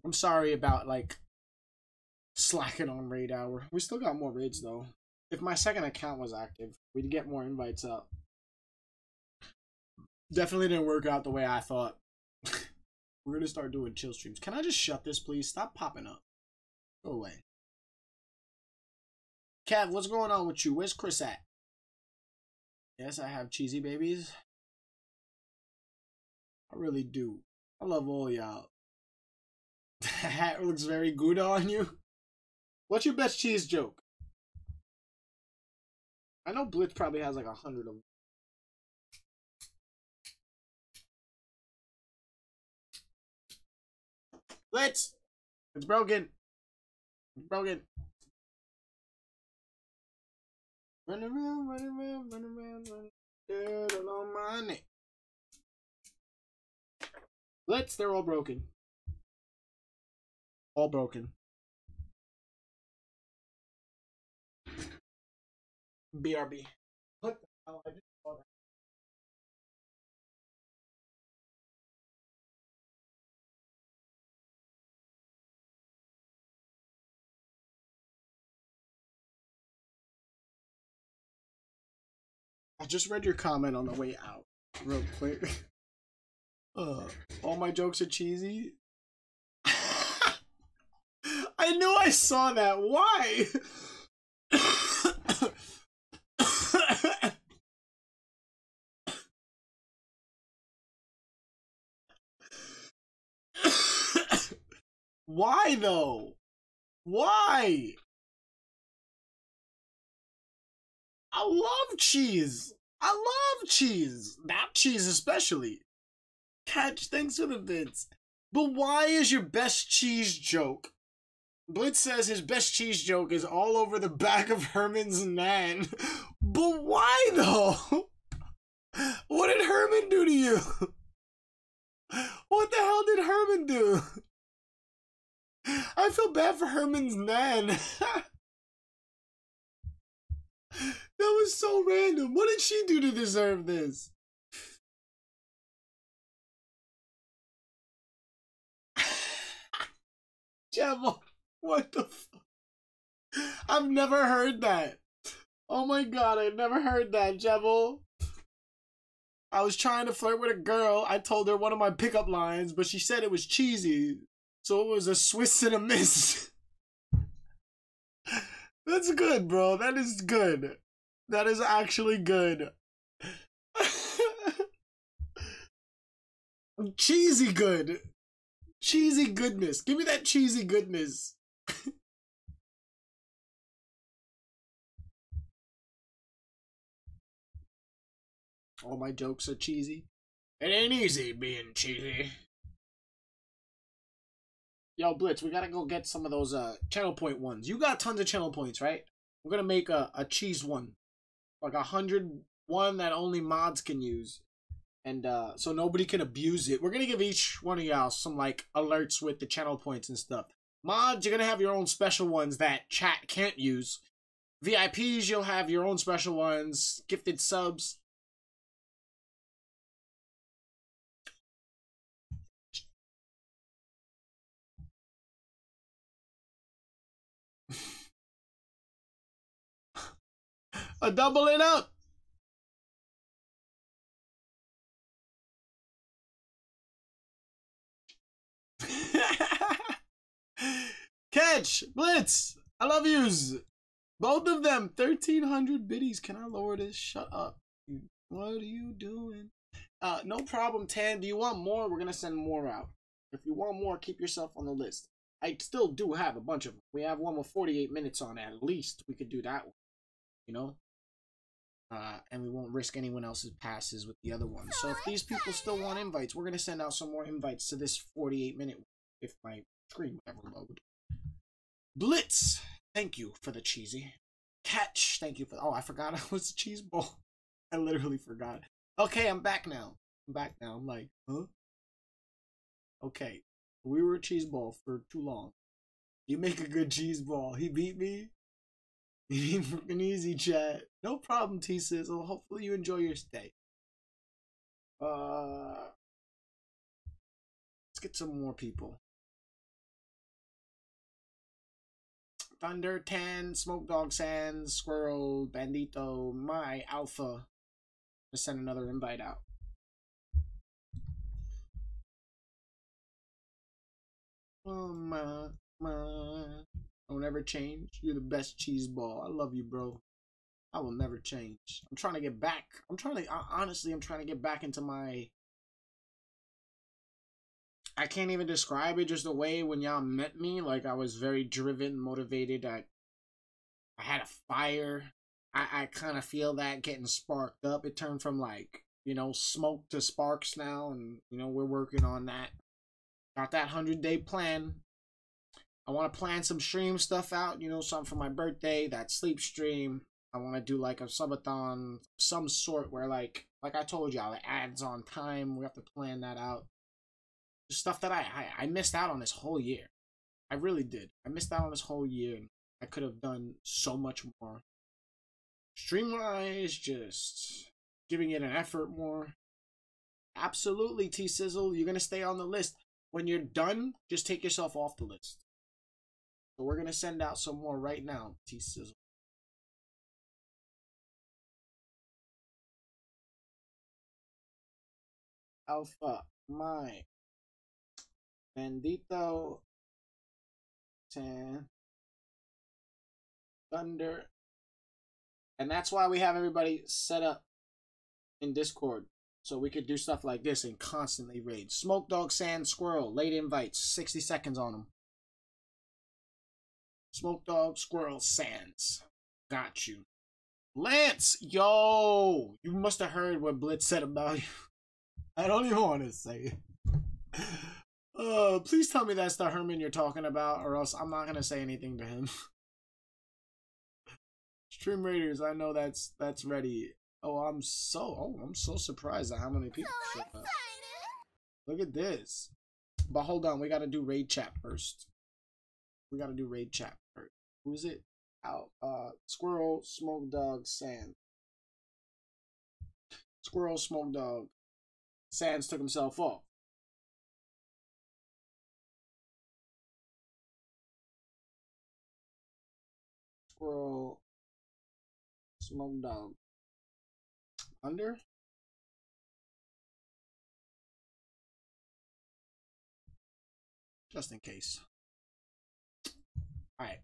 I'm sorry about, like, slacking on raid hour. We still got more raids, though. If my second account was active, we'd get more invites up. Definitely didn't work out the way I thought. We're gonna start doing chill streams. Can I just shut this, please? Stop popping up. Go away. Kev, what's going on with you? Where's Chris at? Yes, I have cheesy babies. I really do. I love all y'all. The hat looks very good on you. What's your best cheese joke? I know Blitz probably has like a hundred of them. Blitz! It's broken. It's broken. Run around, run around, run around, run dead on my neck. Blitz, they're all broken. All broken. BRB. What the hell? I just saw that. I just read your comment on the way out, real quick. Uh, all my jokes are cheesy. I knew I saw that. Why? Why though? Why? I love cheese. I love cheese. That cheese especially. Catch, thanks for the bits. But why is your best cheese joke? Blitz says his best cheese joke is all over the back of Herman's nan. But why though? What did Herman do to you? What the hell did Herman do? I feel bad for Herman's nan. that was so random. What did she do to deserve this? Jevil, what the I've never heard that. Oh my god, I've never heard that, Jevil. I was trying to flirt with a girl. I told her one of my pickup lines, but she said it was cheesy. So it was a Swiss and a miss. That's good, bro. That is good. That is actually good. cheesy good. Cheesy goodness. Give me that cheesy goodness. All my jokes are cheesy. It ain't easy being cheesy. Yo, Blitz, we gotta go get some of those uh channel point ones. You got tons of channel points, right? We're gonna make a, a cheese one. Like a hundred one that only mods can use. And uh so nobody can abuse it. We're gonna give each one of y'all some like alerts with the channel points and stuff. Mods, you're gonna have your own special ones that chat can't use. VIPs, you'll have your own special ones. Gifted subs, a double it up. Catch, Blitz, I love yous. Both of them, 1300 biddies. Can I lower this? Shut up. What are you doing? Uh, no problem, Tan. Do you want more? We're going to send more out. If you want more, keep yourself on the list. I still do have a bunch of them. We have one with 48 minutes on. At least we could do that one. You know? Uh, and we won't risk anyone else's passes with the other ones. So if these people still want invites, we're going to send out some more invites to this 48 minute if my screen ever load. Blitz, thank you for the cheesy. Catch, thank you for. Oh, I forgot I was a cheese ball. I literally forgot. Okay, I'm back now. I'm back now. I'm like, huh? Okay, we were a cheese ball for too long. You make a good cheese ball. He beat me. Freaking easy, chat. No problem, T Sizzle. Hopefully you enjoy your stay. Uh, let's get some more people. Thunder, Tan, Smoke Dog Sands, Squirrel, Bandito, My, Alpha. Let's send another invite out. Oh my, my. Don't ever change. You're the best cheese ball. I love you, bro. I will never change. I'm trying to get back. I'm trying to, honestly, I'm trying to get back into my. I can't even describe it just the way when y'all met me. Like, I was very driven, motivated. I, I had a fire. I, I kind of feel that getting sparked up. It turned from like, you know, smoke to sparks now. And, you know, we're working on that. Got that 100 day plan. I want to plan some stream stuff out, you know, something for my birthday, that sleep stream. I want to do like a subathon, some sort where like, like I told y'all, it adds on time. We have to plan that out. Just stuff that I, I, I missed out on this whole year. I really did. I missed out on this whole year. I could have done so much more. Streamwise, just giving it an effort more. Absolutely, T Sizzle. You're going to stay on the list. When you're done, just take yourself off the list. So we're going to send out some more right now, T Sizzle. Alpha, my, Bendito, Tan, Thunder. And that's why we have everybody set up in Discord. So we could do stuff like this and constantly raid. Smoke Dog Sand Squirrel, late invites, 60 seconds on them. Smoke Dog, Squirrel, Sands. Got you. Lance, yo, you must have heard what Blitz said about you. I don't even want to say it. Uh, please tell me that's the Herman you're talking about, or else I'm not gonna say anything to him. Stream Raiders, I know that's that's ready. Oh, I'm so oh I'm so surprised at how many people So showed up. Look at this. But hold on, we gotta do raid chat first. We gotta do raid chat first. Who's it? Out. Uh, Squirrel, Smoke Dog, Sand. Squirrel, Smoke Dog. Sands took himself off. Squirrel, Smoke Dog. Under? just in case. All right.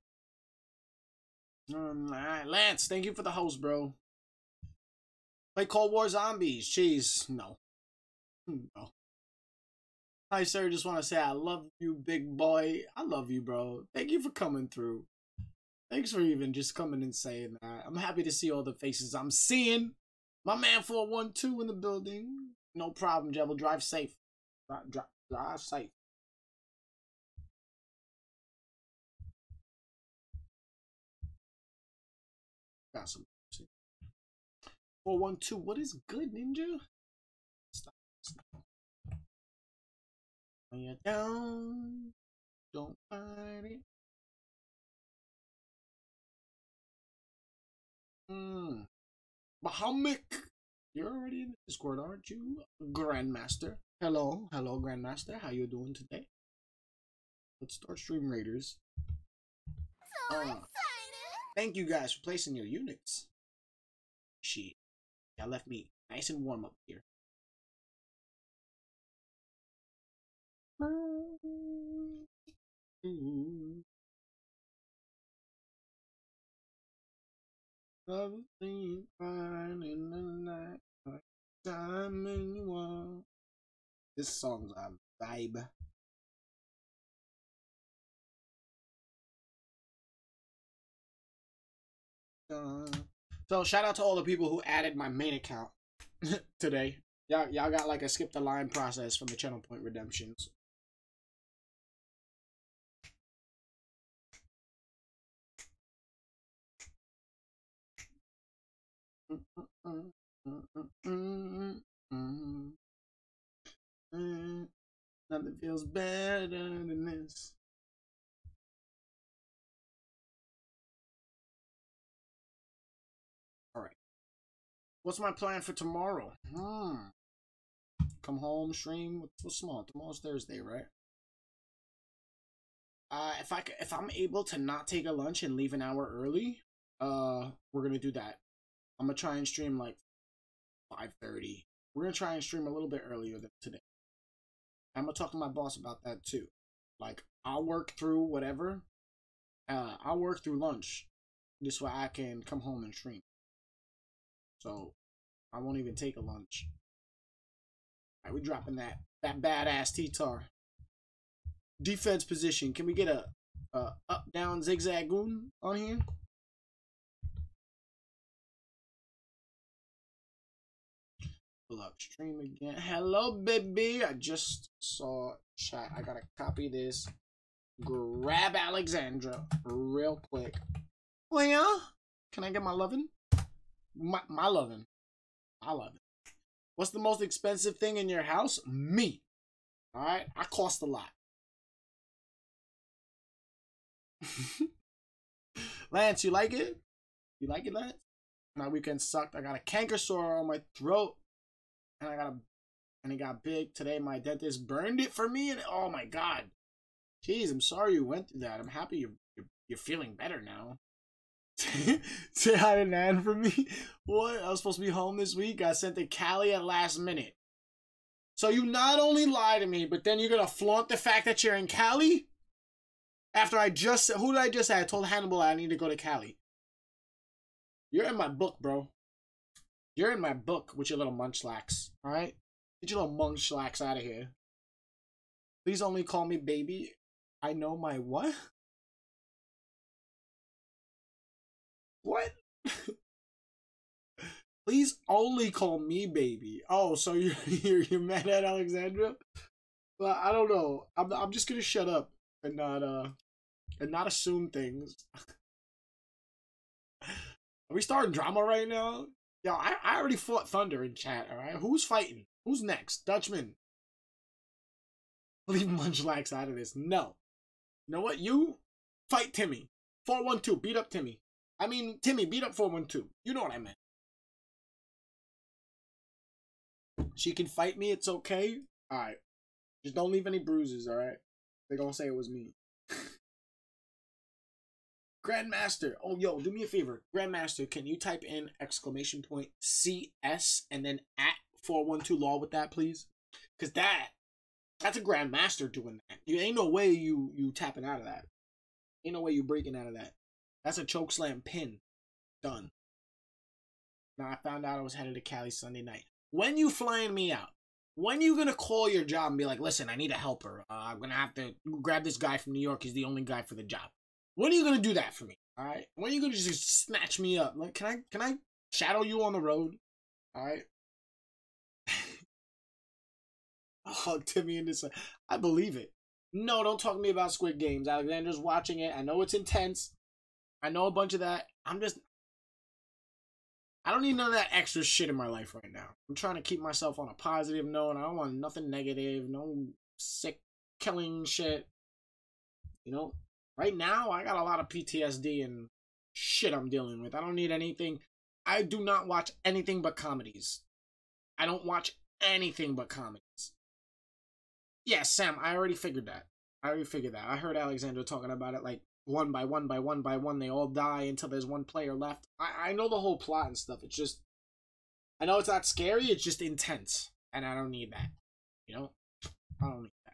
Um, all right, Lance, thank you for the host, bro. Play Cold War Zombies. Cheese. No. No. Hi, sir. Just want to say I love you, big boy. I love you, bro. Thank you for coming through. Thanks for even just coming and saying that. I'm happy to see all the faces I'm seeing. My man 412 in the building. No problem, Jebel. Drive safe. Drive, drive, drive safe. Got some. 412, what is good, ninja? Stop. Stop. When you're down, don't fight it. Hmm. Bahamik, you're already in the Discord, aren't you? Grandmaster. Hello, hello, Grandmaster. How you doing today? Let's start Stream Raiders. So Uh. Thank you guys for placing your units. Shit. Y'all left me nice and warm up here. Everything fine in the night, time you want. This song's a vibe. So shout out to all the people who added my main account today. Y'all, y'all got like a skip the line process from the channel point redemptions. Nothing feels better than this. What's my plan for tomorrow? Hmm. Come home, stream. What's tomorrow? Tomorrow's Thursday, right? Uh, if I if I'm able to not take a lunch and leave an hour early, uh, we're gonna do that. I'm gonna try and stream like five thirty. We're gonna try and stream a little bit earlier than today. I'm gonna talk to my boss about that too. Like I'll work through whatever. Uh, I'll work through lunch. This way I can come home and stream. So I won't even take a lunch. Alright, we dropping that that badass T-tar. Defense position. Can we get a, a up down zigzag on here? Pull up stream again. Hello, baby. I just saw chat. I gotta copy this. Grab Alexandra real quick. Oh yeah? Can I get my lovin'? My, my lovin'. I love it. What's the most expensive thing in your house? Me. Alright? I cost a lot. Lance, you like it? You like it, Lance? My weekend sucked. I got a canker sore on my throat. And I got a and it got big. Today my dentist burned it for me and oh my god. Jeez, I'm sorry you went through that. I'm happy you're you're, you're feeling better now. Say hi to Nan for me. What? I was supposed to be home this week. I sent to Cali at last minute. So you not only lie to me, but then you're gonna flaunt the fact that you're in Cali? After I just who did I just say? I told Hannibal I need to go to Cali. You're in my book, bro. You're in my book with your little munchlax. Alright? Get your little munchlax out of here. Please only call me baby. I know my what? What? Please only call me baby. Oh, so you're you're, you're mad at Alexandra? Well, I don't know. I'm I'm just gonna shut up and not uh and not assume things. Are we starting drama right now? Yo, I, I already fought Thunder in chat, alright? Who's fighting? Who's next? Dutchman. Leave Munchlax out of this. No. You know what? You fight Timmy. 412. Beat up Timmy. I mean, Timmy, beat up 412. You know what I meant. She can fight me. It's okay. Alright. Just don't leave any bruises, alright? They're gonna say it was me. Grandmaster. Oh, yo, do me a favor. Grandmaster, can you type in exclamation point CS and then at 412 law with that, please? Because that, that's a Grandmaster doing that. You ain't no way you you tapping out of that. Ain't no way you breaking out of that. That's a choke slam pin. Done. Now I found out I was headed to Cali Sunday night. When you flying me out? When you gonna call your job and be like, listen, I need a helper. Uh, I'm gonna have to grab this guy from New York. He's the only guy for the job. When are you gonna do that for me? All right. When are you gonna just snatch me up? Like, can I can I shadow you on the road? All right. oh, Timmy and this. I believe it. No, don't talk to me about Squid Games. Alexandra's watching it. I know it's intense. I know a bunch of that. I'm just. I don't need none of that extra shit in my life right now. I'm trying to keep myself on a positive note. I don't want nothing negative, no sick killing shit. You know, right now I got a lot of PTSD and shit I'm dealing with. I don't need anything. I do not watch anything but comedies. I don't watch anything but comedies. Yeah, Sam, I already figured that. I already figured that. I heard Alexandra talking about it like one by one by one by one they all die until there's one player left. I, I know the whole plot and stuff. It's just I know it's not scary, it's just intense. And I don't need that. You know? I don't need that.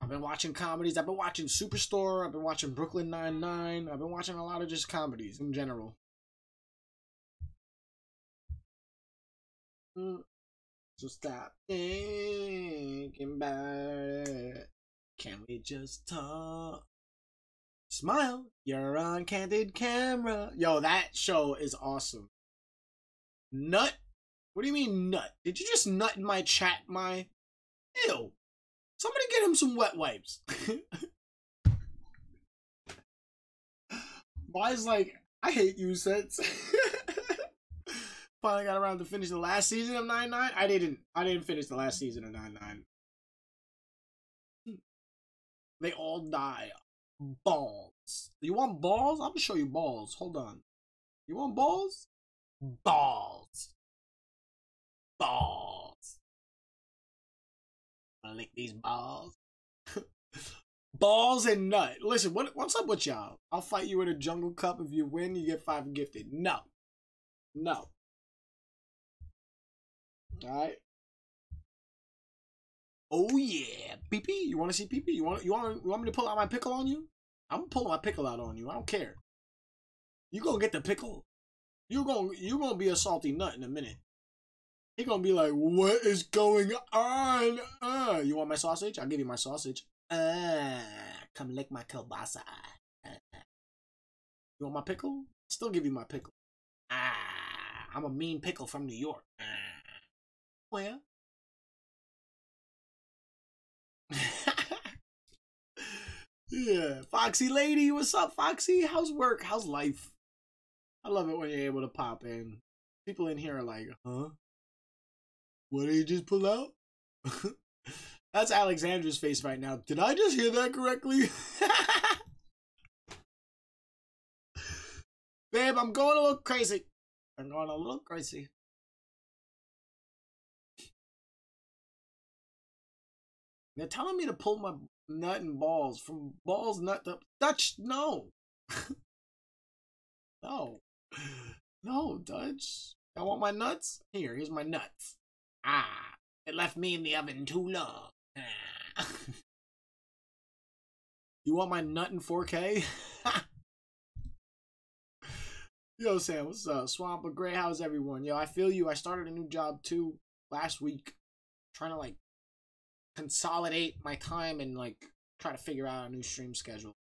I've been watching comedies. I've been watching Superstore. I've been watching Brooklyn Nine Nine. I've been watching a lot of just comedies in general. Mm. So stop thinking about it. Can we just talk? Smile, you're on candid camera. Yo, that show is awesome. Nut? What do you mean nut? Did you just nut in my chat, my? Ew. Somebody get him some wet wipes. Why's like, I hate you sets. Finally got around to finish the last season of 9 9. I didn't. I didn't finish the last season of 9 9. They all die. Balls. You want balls? I'm gonna show you balls. Hold on. You want balls? Balls. Balls. Wanna lick these balls? balls and nut. Listen, what what's up with y'all? I'll fight you in a jungle cup. If you win, you get five gifted. No. No. Alright. Oh yeah, PP. You want to see PP? You want you want you want me to pull out my pickle on you? I'm gonna my pickle out on you. I don't care. You gonna get the pickle. You gonna you gonna be a salty nut in a minute. He gonna be like, what is going on? Uh, you want my sausage? I'll give you my sausage. Uh, come lick my kielbasa. Uh, you want my pickle? Still give you my pickle. Ah, I'm a mean pickle from New York. Uh, well. Yeah, Foxy Lady, what's up, Foxy? How's work? How's life? I love it when you're able to pop in. People in here are like, huh? What did you just pull out? That's Alexandra's face right now. Did I just hear that correctly? Babe, I'm going a little crazy. I'm going a little crazy. They're telling me to pull my nut and balls from balls nut to Dutch. No, no, no, Dutch. I want my nuts. Here, here's my nuts. Ah, it left me in the oven too long. You want my nut in 4K? Yo, Sam, what's up? Swamp of Gray, how's everyone? Yo, I feel you. I started a new job too last week. Trying to like consolidate my time and like try to figure out a new stream schedule.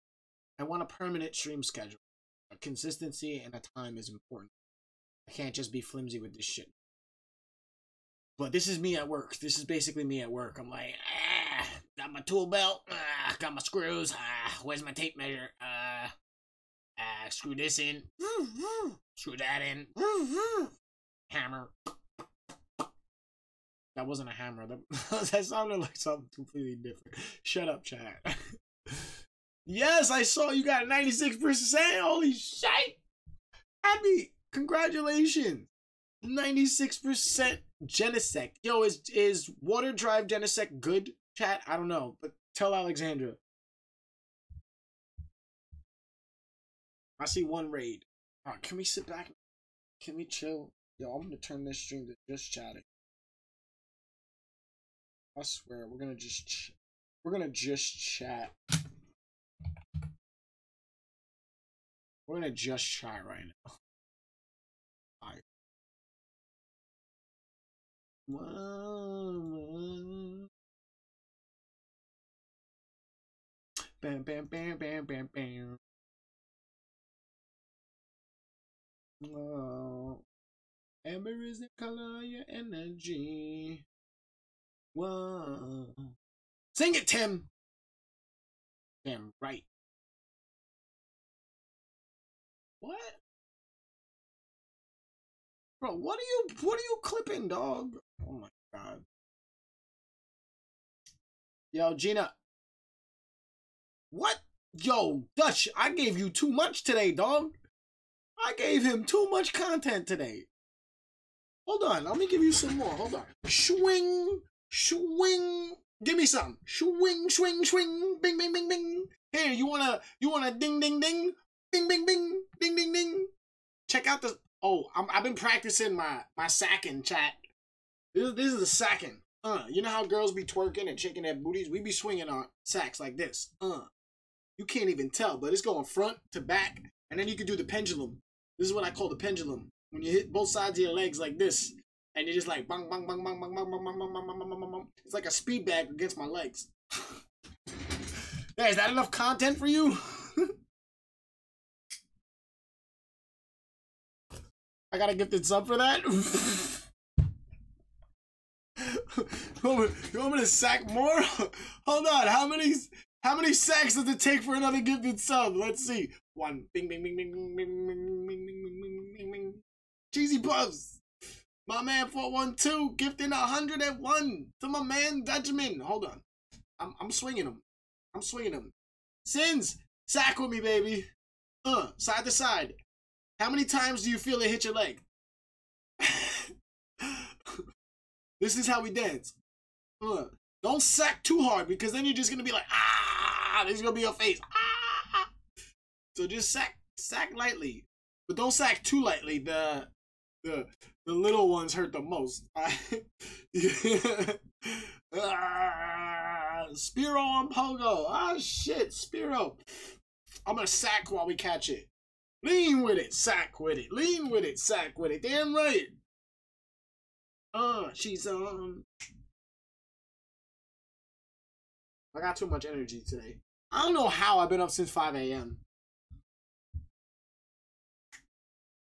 I want a permanent stream schedule. A consistency and a time is important. I can't just be flimsy with this shit. But this is me at work. This is basically me at work. I'm like, ah, got my tool belt, ah, got my screws. Ah, where's my tape measure? Uh, ah, screw this in. Screw that in. Hammer. That wasn't a hammer. That, that sounded like something completely different. Shut up, chat. yes, I saw you got 96%. Holy shit. Happy. Congratulations. 96% Genesect. Yo, is is water drive Genesect good? Chat, I don't know, but tell Alexandra. I see one raid. Alright, can we sit back? Can we chill? Yo, I'm gonna turn this stream to just chatting. I swear, we're gonna just we're gonna just chat. We're gonna just chat right now. Whoa. Bam, bam, bam, bam, bam, bam. Whoa. Amber is the color of your energy. Whoa. Sing it, Tim. Damn right. What? Bro, what are you what are you clipping, dog? Oh my god. Yo, Gina. What? Yo, Dutch, I gave you too much today, dog. I gave him too much content today. Hold on, let me give you some more. Hold on. Swing, swing. Give me some. Swing, swing, swing. Bing, bing, bing, bing. Here, you wanna, you wanna ding, ding, ding. Bing, bing, bing. Ding, ding, ding. Check out the. Oh, I'm, I've been practicing my my sacking chat. This, this is the sacking. Uh, you know how girls be twerking and shaking their booties? We be swinging our sacks like this. Uh, you can't even tell, but it's going front to back, and then you can do the pendulum. This is what I call the pendulum. When you hit both sides of your legs like this, and you're just like bang bang bang bang bang bang bang bang bang bang bang bang. It's like a speed bag against my legs. is that enough content for you? I got a gifted sub for that. you, want me, you want me to sack more? Hold on, how many how many sacks does it take for another gifted sub? Let's see. One. Bing bing bing bing bing bing bing bing bing bing bing bing. Cheesy puffs. My man 412 gifting 101 to my man Dutchman. Hold on. I'm I'm swinging him. I'm swinging him. Sins, sack with me, baby. Uh, side to side. How many times do you feel it hit your leg? this is how we dance. Uh, don't sack too hard because then you're just gonna be like, ah, there's gonna be your face. Ah. So just sack, sack lightly, but don't sack too lightly. The the the little ones hurt the most. ah, Spiro on Pogo. Ah shit, Spiro. I'm gonna sack while we catch it. Lean with it, sack with it. Lean with it, sack with it. Damn right. Uh, she's um. I got too much energy today. I don't know how I've been up since 5 a.m.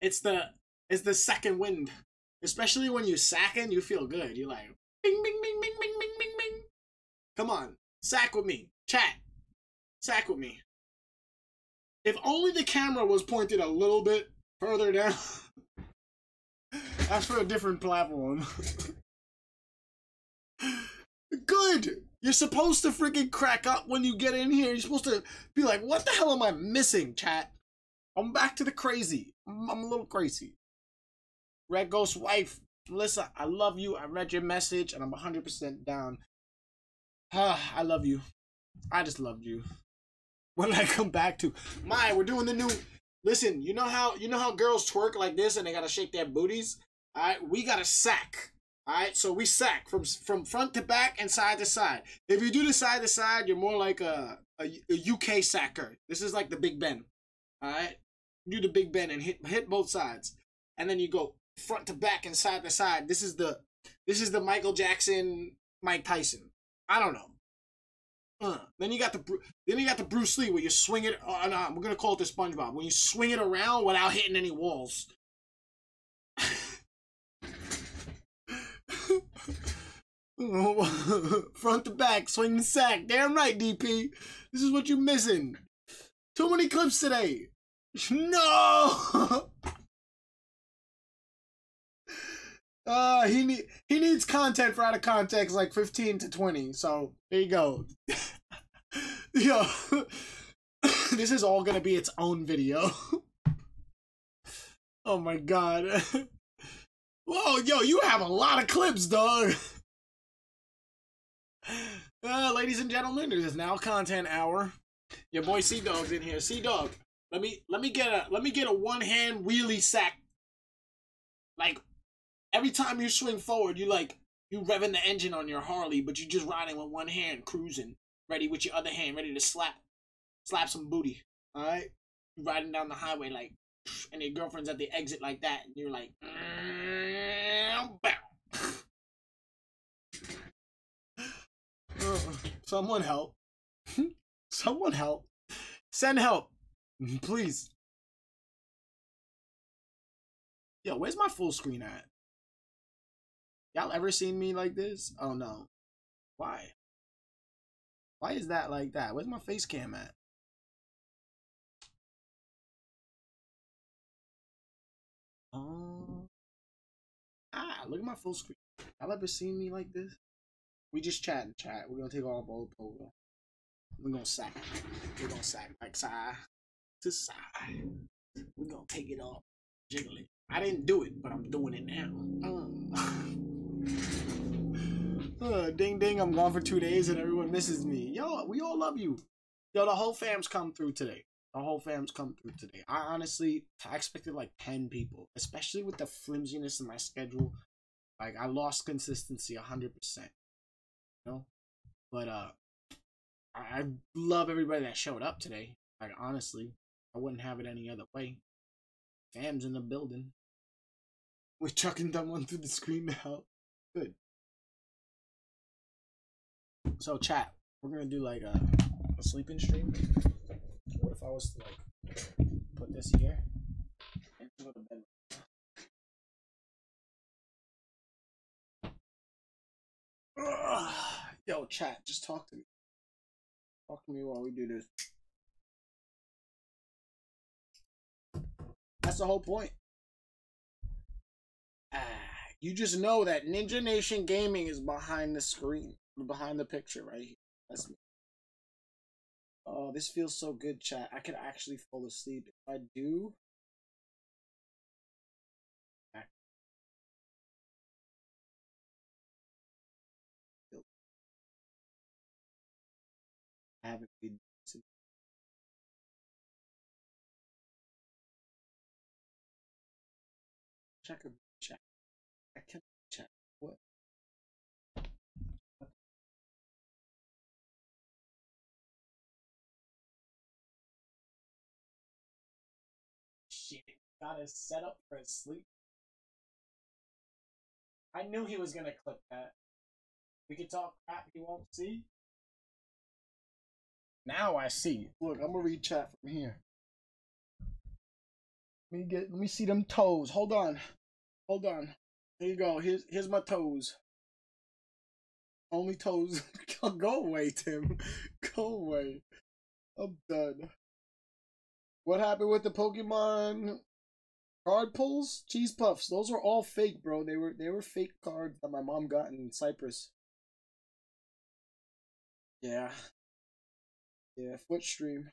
It's the it's the second wind. Especially when you're sacking, you feel good. You're like bing bing bing bing bing bing bing bing. Come on, sack with me. Chat. Sack with me. If only the camera was pointed a little bit further down. That's for a different platform. Good. You're supposed to freaking crack up when you get in here. You're supposed to be like, what the hell am I missing, chat? I'm back to the crazy. I'm a little crazy. Red Ghost Wife, Melissa, I love you. I read your message and I'm 100% down. I love you. I just loved you. What did I come back to? My, we're doing the new. Listen, you know how you know how girls twerk like this and they gotta shake their booties. All right, we gotta sack. All right, so we sack from from front to back and side to side. If you do the side to side, you're more like a, a, a UK sacker. This is like the Big Ben. All right, do the Big Ben and hit hit both sides, and then you go front to back and side to side. This is the this is the Michael Jackson, Mike Tyson. I don't know. Uh, then you got the then you got the Bruce Lee where you swing it. Uh, no, we're gonna call it the SpongeBob when you swing it around without hitting any walls. Front to back, swing the sack. Damn right, DP. This is what you're missing. Too many clips today. No. Uh, he need he needs content for out of context, like fifteen to twenty. So there you go. yo, this is all gonna be its own video. oh my god. Whoa, yo, you have a lot of clips, dog. Uh, ladies and gentlemen, it is now content hour. Your boy Sea Dog's in here. Sea Dog, let me let me get a let me get a one hand wheelie sack. Like every time you swing forward, you like you revving the engine on your Harley, but you're just riding with one hand, cruising, ready with your other hand, ready to slap slap some booty. All right, you riding down the highway like, and your girlfriend's at the exit like that, and you're like, "Mm. Someone help. Someone help. Send help. Please. Yo, where's my full screen at? Y'all ever seen me like this? Oh no. Why? Why is that like that? Where's my face cam at? Oh. Ah, look at my full screen. Y'all ever seen me like this? We just chat and chat. We're gonna take all bold polo. We're gonna sack. We're gonna sack like side to side. We're gonna take it off. Jiggle it. I didn't do it, but I'm doing it now. Mm. uh, ding ding, I'm gone for two days and everyone misses me. Yo, we all love you. Yo, the whole fam's come through today. The whole fam's come through today. I honestly, I expected like 10 people, especially with the flimsiness in my schedule. Like, I lost consistency 100%. You know? But, uh, I, I love everybody that showed up today. Like, honestly, I wouldn't have it any other way. Fam's in the building. We're chucking them one through the screen now. Good. So, chat, we're gonna do like a, a sleeping stream. What if I was to like put this here and go to bed? Ugh. Yo, chat, just talk to me. Talk to me while we do this. That's the whole point. Ah, you just know that Ninja Nation Gaming is behind the screen, behind the picture right here. That's me. Oh, this feels so good, chat. I could actually fall asleep if I do. I haven't been. Check a Got us set up for a sleep. I knew he was gonna clip that. We could talk crap he won't see. Now I see. Look, I'm gonna read chat from here. Let me get let me see them toes. Hold on. Hold on. Here you go. Here's here's my toes. Only toes. go away, Tim. Go away. I'm done. What happened with the Pokemon card pulls? Cheese puffs. Those were all fake, bro. They were they were fake cards that my mom got in Cyprus. Yeah. Yeah, foot stream.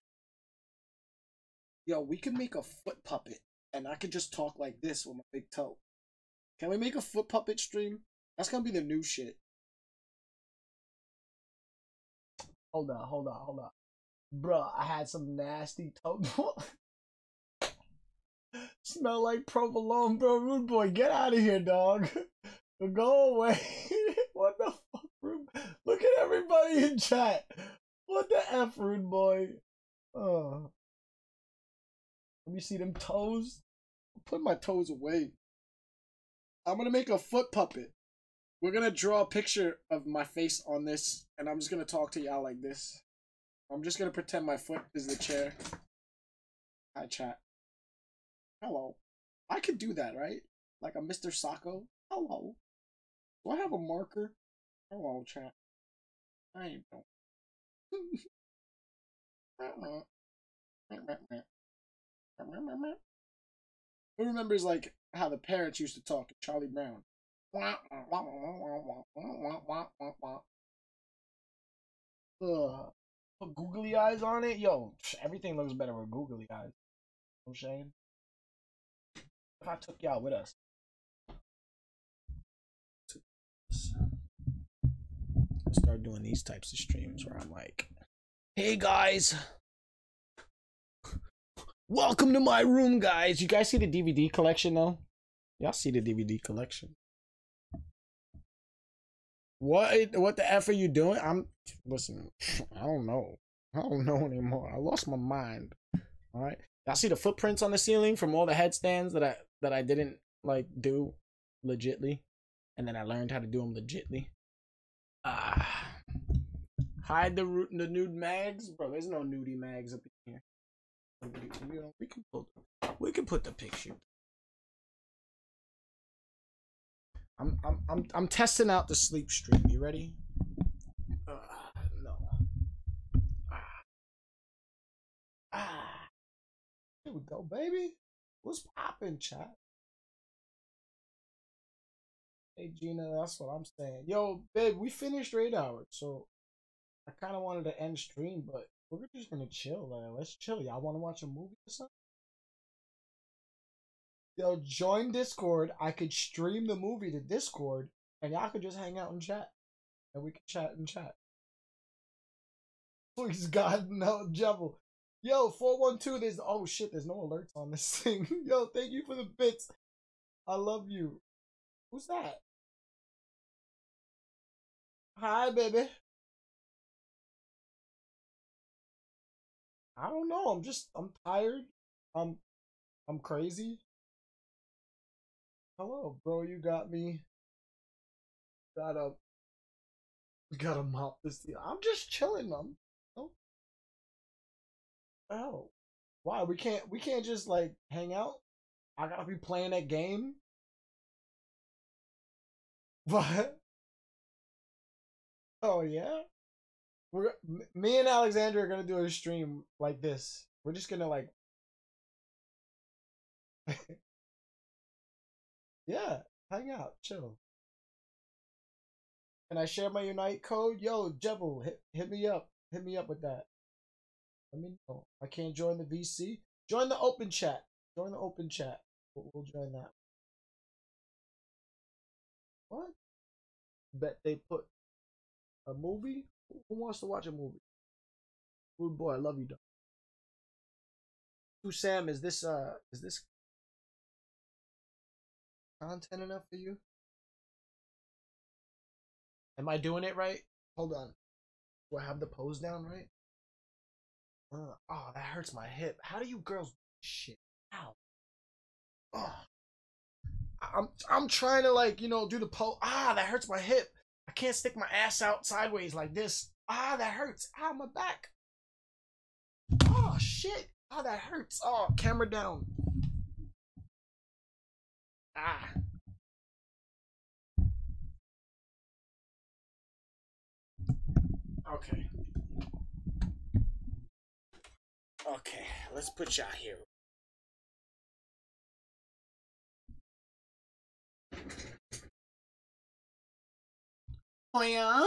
Yo, we could make a foot puppet, and I could just talk like this with my big toe. Can we make a foot puppet stream? That's gonna be the new shit. Hold on, hold on, hold on. Bruh, I had some nasty toe. Smell like provolone, bro. Rude boy, get out of here, dog. Go away. what the fuck, rude? Look at everybody in chat. What the F, rude boy? Oh. Let me see them toes. Put my toes away. I'm gonna make a foot puppet. We're gonna draw a picture of my face on this, and I'm just gonna talk to y'all like this. I'm just gonna pretend my foot is the chair. Hi, chat. Hello. I could do that, right? Like a Mr. Sacco. Hello. Do I have a marker? Hello, chat. I don't. Who remembers like how the parents used to talk? Charlie Brown. Ugh. Put googly eyes on it, yo. Everything looks better with googly eyes. No shame. If I took y'all with us. I Start doing these types of streams where I'm like, "Hey guys, welcome to my room, guys." You guys see the DVD collection though? Y'all see the DVD collection? What what the f are you doing? I'm listen. I don't know. I don't know anymore. I lost my mind. All right. Y'all see the footprints on the ceiling from all the headstands that I that I didn't like do legitly, and then I learned how to do them legitly. Ah. Hide the root the nude mags, bro. There's no nudie mags up in here. We, we can put we can put the picture. I'm I'm I'm I'm testing out the sleep stream. You ready? Uh, no. Ah. Ah. Here we go, baby. What's poppin', chat? Hey Gina, that's what I'm saying. Yo, babe, we finished eight hours, so I kind of wanted to end stream, but we're just gonna chill. Like, let's chill. Y'all want to watch a movie or something? Yo, join Discord. I could stream the movie to Discord, and y'all could just hang out and chat, and we could chat and chat. Please God, no, Jebel. Yo, 412, there's, oh shit, there's no alerts on this thing. Yo, thank you for the bits. I love you. Who's that? Hi, baby. I don't know. I'm just, I'm tired. I'm, I'm crazy. Hello, bro. You got me. Gotta, gotta mop this deal. I'm just chilling, man. Oh. Why? We can't, we can't just like hang out? I gotta be playing that game? What? Oh yeah. We're me and Alexandra are gonna do a stream like this. We're just gonna like. yeah, hang out, chill. Can I share my Unite code? Yo, Jebel, hit hit me up. Hit me up with that. Let me know. I can't join the VC. Join the open chat. Join the open chat. We'll, we'll join that. What? Bet they put a movie? Who wants to watch a movie? Good boy, I love you, dog. Sam, is this uh is this content enough for you? Am I doing it right? Hold on. Do I have the pose down right? Uh, oh, that hurts my hip. How do you girls shit? Ow. Oh. I'm I'm trying to like, you know, do the pole. Ah, that hurts my hip. I can't stick my ass out sideways like this. Ah, that hurts. Ah, my back. Oh shit. Ah, that hurts. Oh, camera down. Ah. Okay. Okay, let's put y'all here. Oh yeah?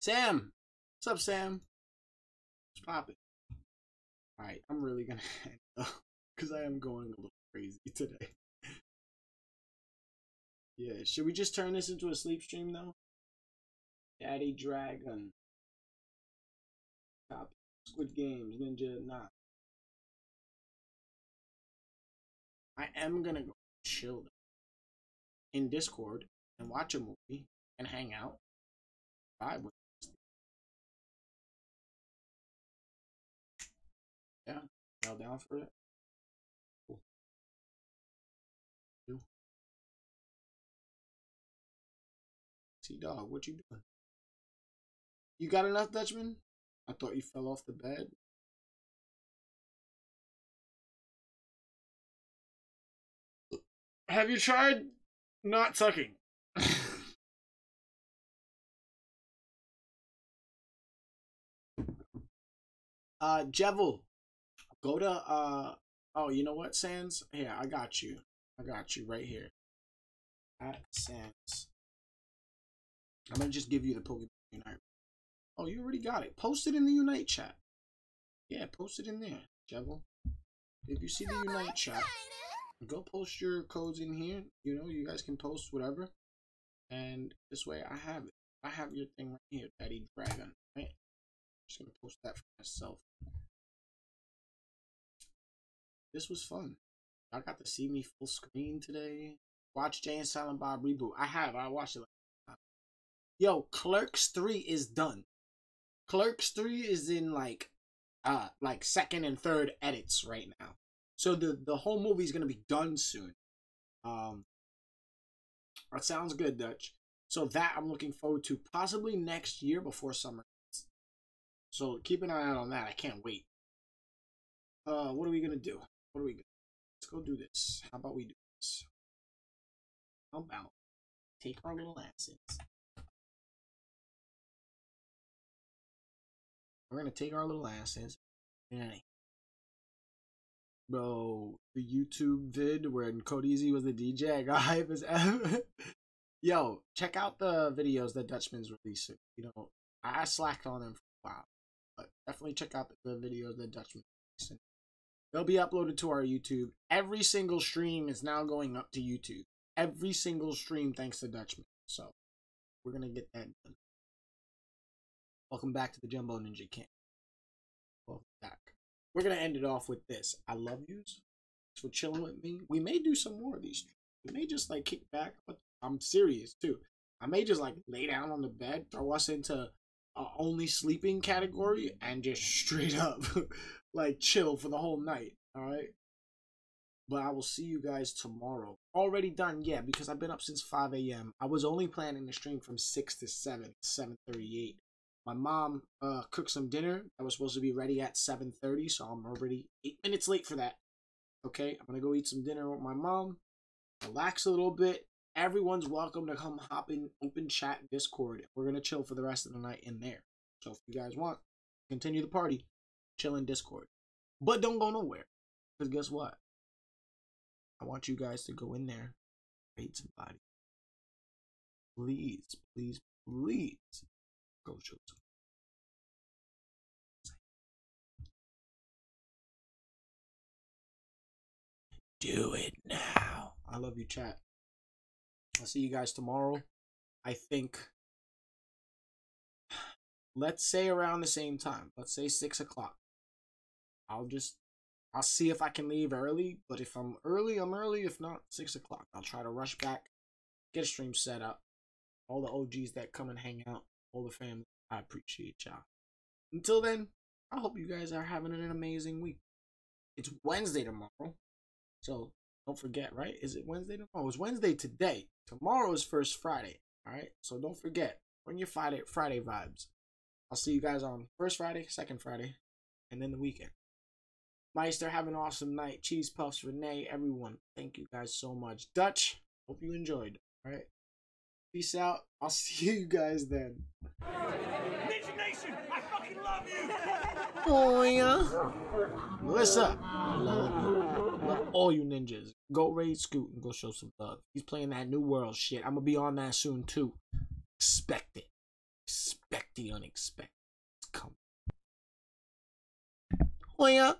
Sam! What's up, Sam? What's poppin'? Alright, I'm really gonna end up because I am going a little crazy today. yeah, should we just turn this into a sleep stream though? Daddy Dragon, Cop, Squid Games, Ninja Nah. I am gonna go chill in Discord and watch a movie and hang out. Vibe with. Yeah, y'all down for it? T Dog, what you doing? You got enough, Dutchman? I thought you fell off the bed. Have you tried not sucking? uh, Jevil, go to uh. Oh, you know what, Sans? Here, I got you. I got you right here. At Sans. I'm gonna just give you the Pokemon Unite. Oh, you already got it. Post it in the Unite chat. Yeah, post it in there, Jevil. If you see the Unite chat, go post your codes in here. You know, you guys can post whatever. And this way I have it. I have your thing right here, Daddy Dragon. Right? just gonna post that for myself. This was fun. I got to see me full screen today. Watch Jay and Silent Bob reboot. I have. I watched it. Yo, Clerks 3 is done. Clerks 3 is in like uh like second and third edits right now. So the the whole movie is going to be done soon. Um that sounds good, Dutch. So that I'm looking forward to possibly next year before summer. So keep an eye out on that. I can't wait. Uh what are we going to do? What are we going Let's go do this. How about we do this? How about take our little asses? We're gonna take our little asses. Bro, the YouTube vid where Codeezy was the DJ, I got hype as ever. Yo, check out the videos that Dutchman's releasing. You know, I slacked on them for a while, but definitely check out the videos that Dutchman's releasing. They'll be uploaded to our YouTube. Every single stream is now going up to YouTube. Every single stream, thanks to Dutchman. So, we're gonna get that done. Welcome back to the Jumbo Ninja Camp. Welcome back. We're gonna end it off with this. I love yous. For chilling with me. We may do some more of these. We may just like kick back, but I'm serious too. I may just like lay down on the bed, throw us into a only sleeping category, and just straight up like chill for the whole night. All right. But I will see you guys tomorrow. Already done, yeah, because I've been up since 5 a.m. I was only planning to stream from 6 to 7, 7.38. My mom uh, cooked some dinner that was supposed to be ready at 7.30, so I'm already 8 minutes late for that. Okay, I'm going to go eat some dinner with my mom, relax a little bit. Everyone's welcome to come hop in open chat Discord. We're going to chill for the rest of the night in there. So if you guys want, continue the party, chill in Discord. But don't go nowhere. Because guess what? I want you guys to go in there, rate somebody. Please, please, please go show. Do it now. I love you, chat. I'll see you guys tomorrow. I think, let's say around the same time. Let's say 6 o'clock. I'll just I'll see if I can leave early, but if I'm early, I'm early. If not, 6 o'clock. I'll try to rush back, get a stream set up. All the OGs that come and hang out, all the family, I appreciate y'all. Until then, I hope you guys are having an amazing week. It's Wednesday tomorrow, so don't forget, right? Is it Wednesday tomorrow? Oh, it's Wednesday today. Tomorrow is first Friday, all right? So don't forget, bring your Friday, Friday vibes. I'll see you guys on first Friday, second Friday, and then the weekend. Meister, have an awesome night. Cheese Puffs, Renee, everyone. Thank you guys so much. Dutch, hope you enjoyed. All right. Peace out. I'll see you guys then. Ninja Nation, I fucking love you! Oh, yeah. Melissa, I love you. Love all you ninjas. Go raid Scoot and go show some love. He's playing that New World shit. I'm going to be on that soon, too. Expect it. Expect the unexpected. It's coming. Oh, yeah.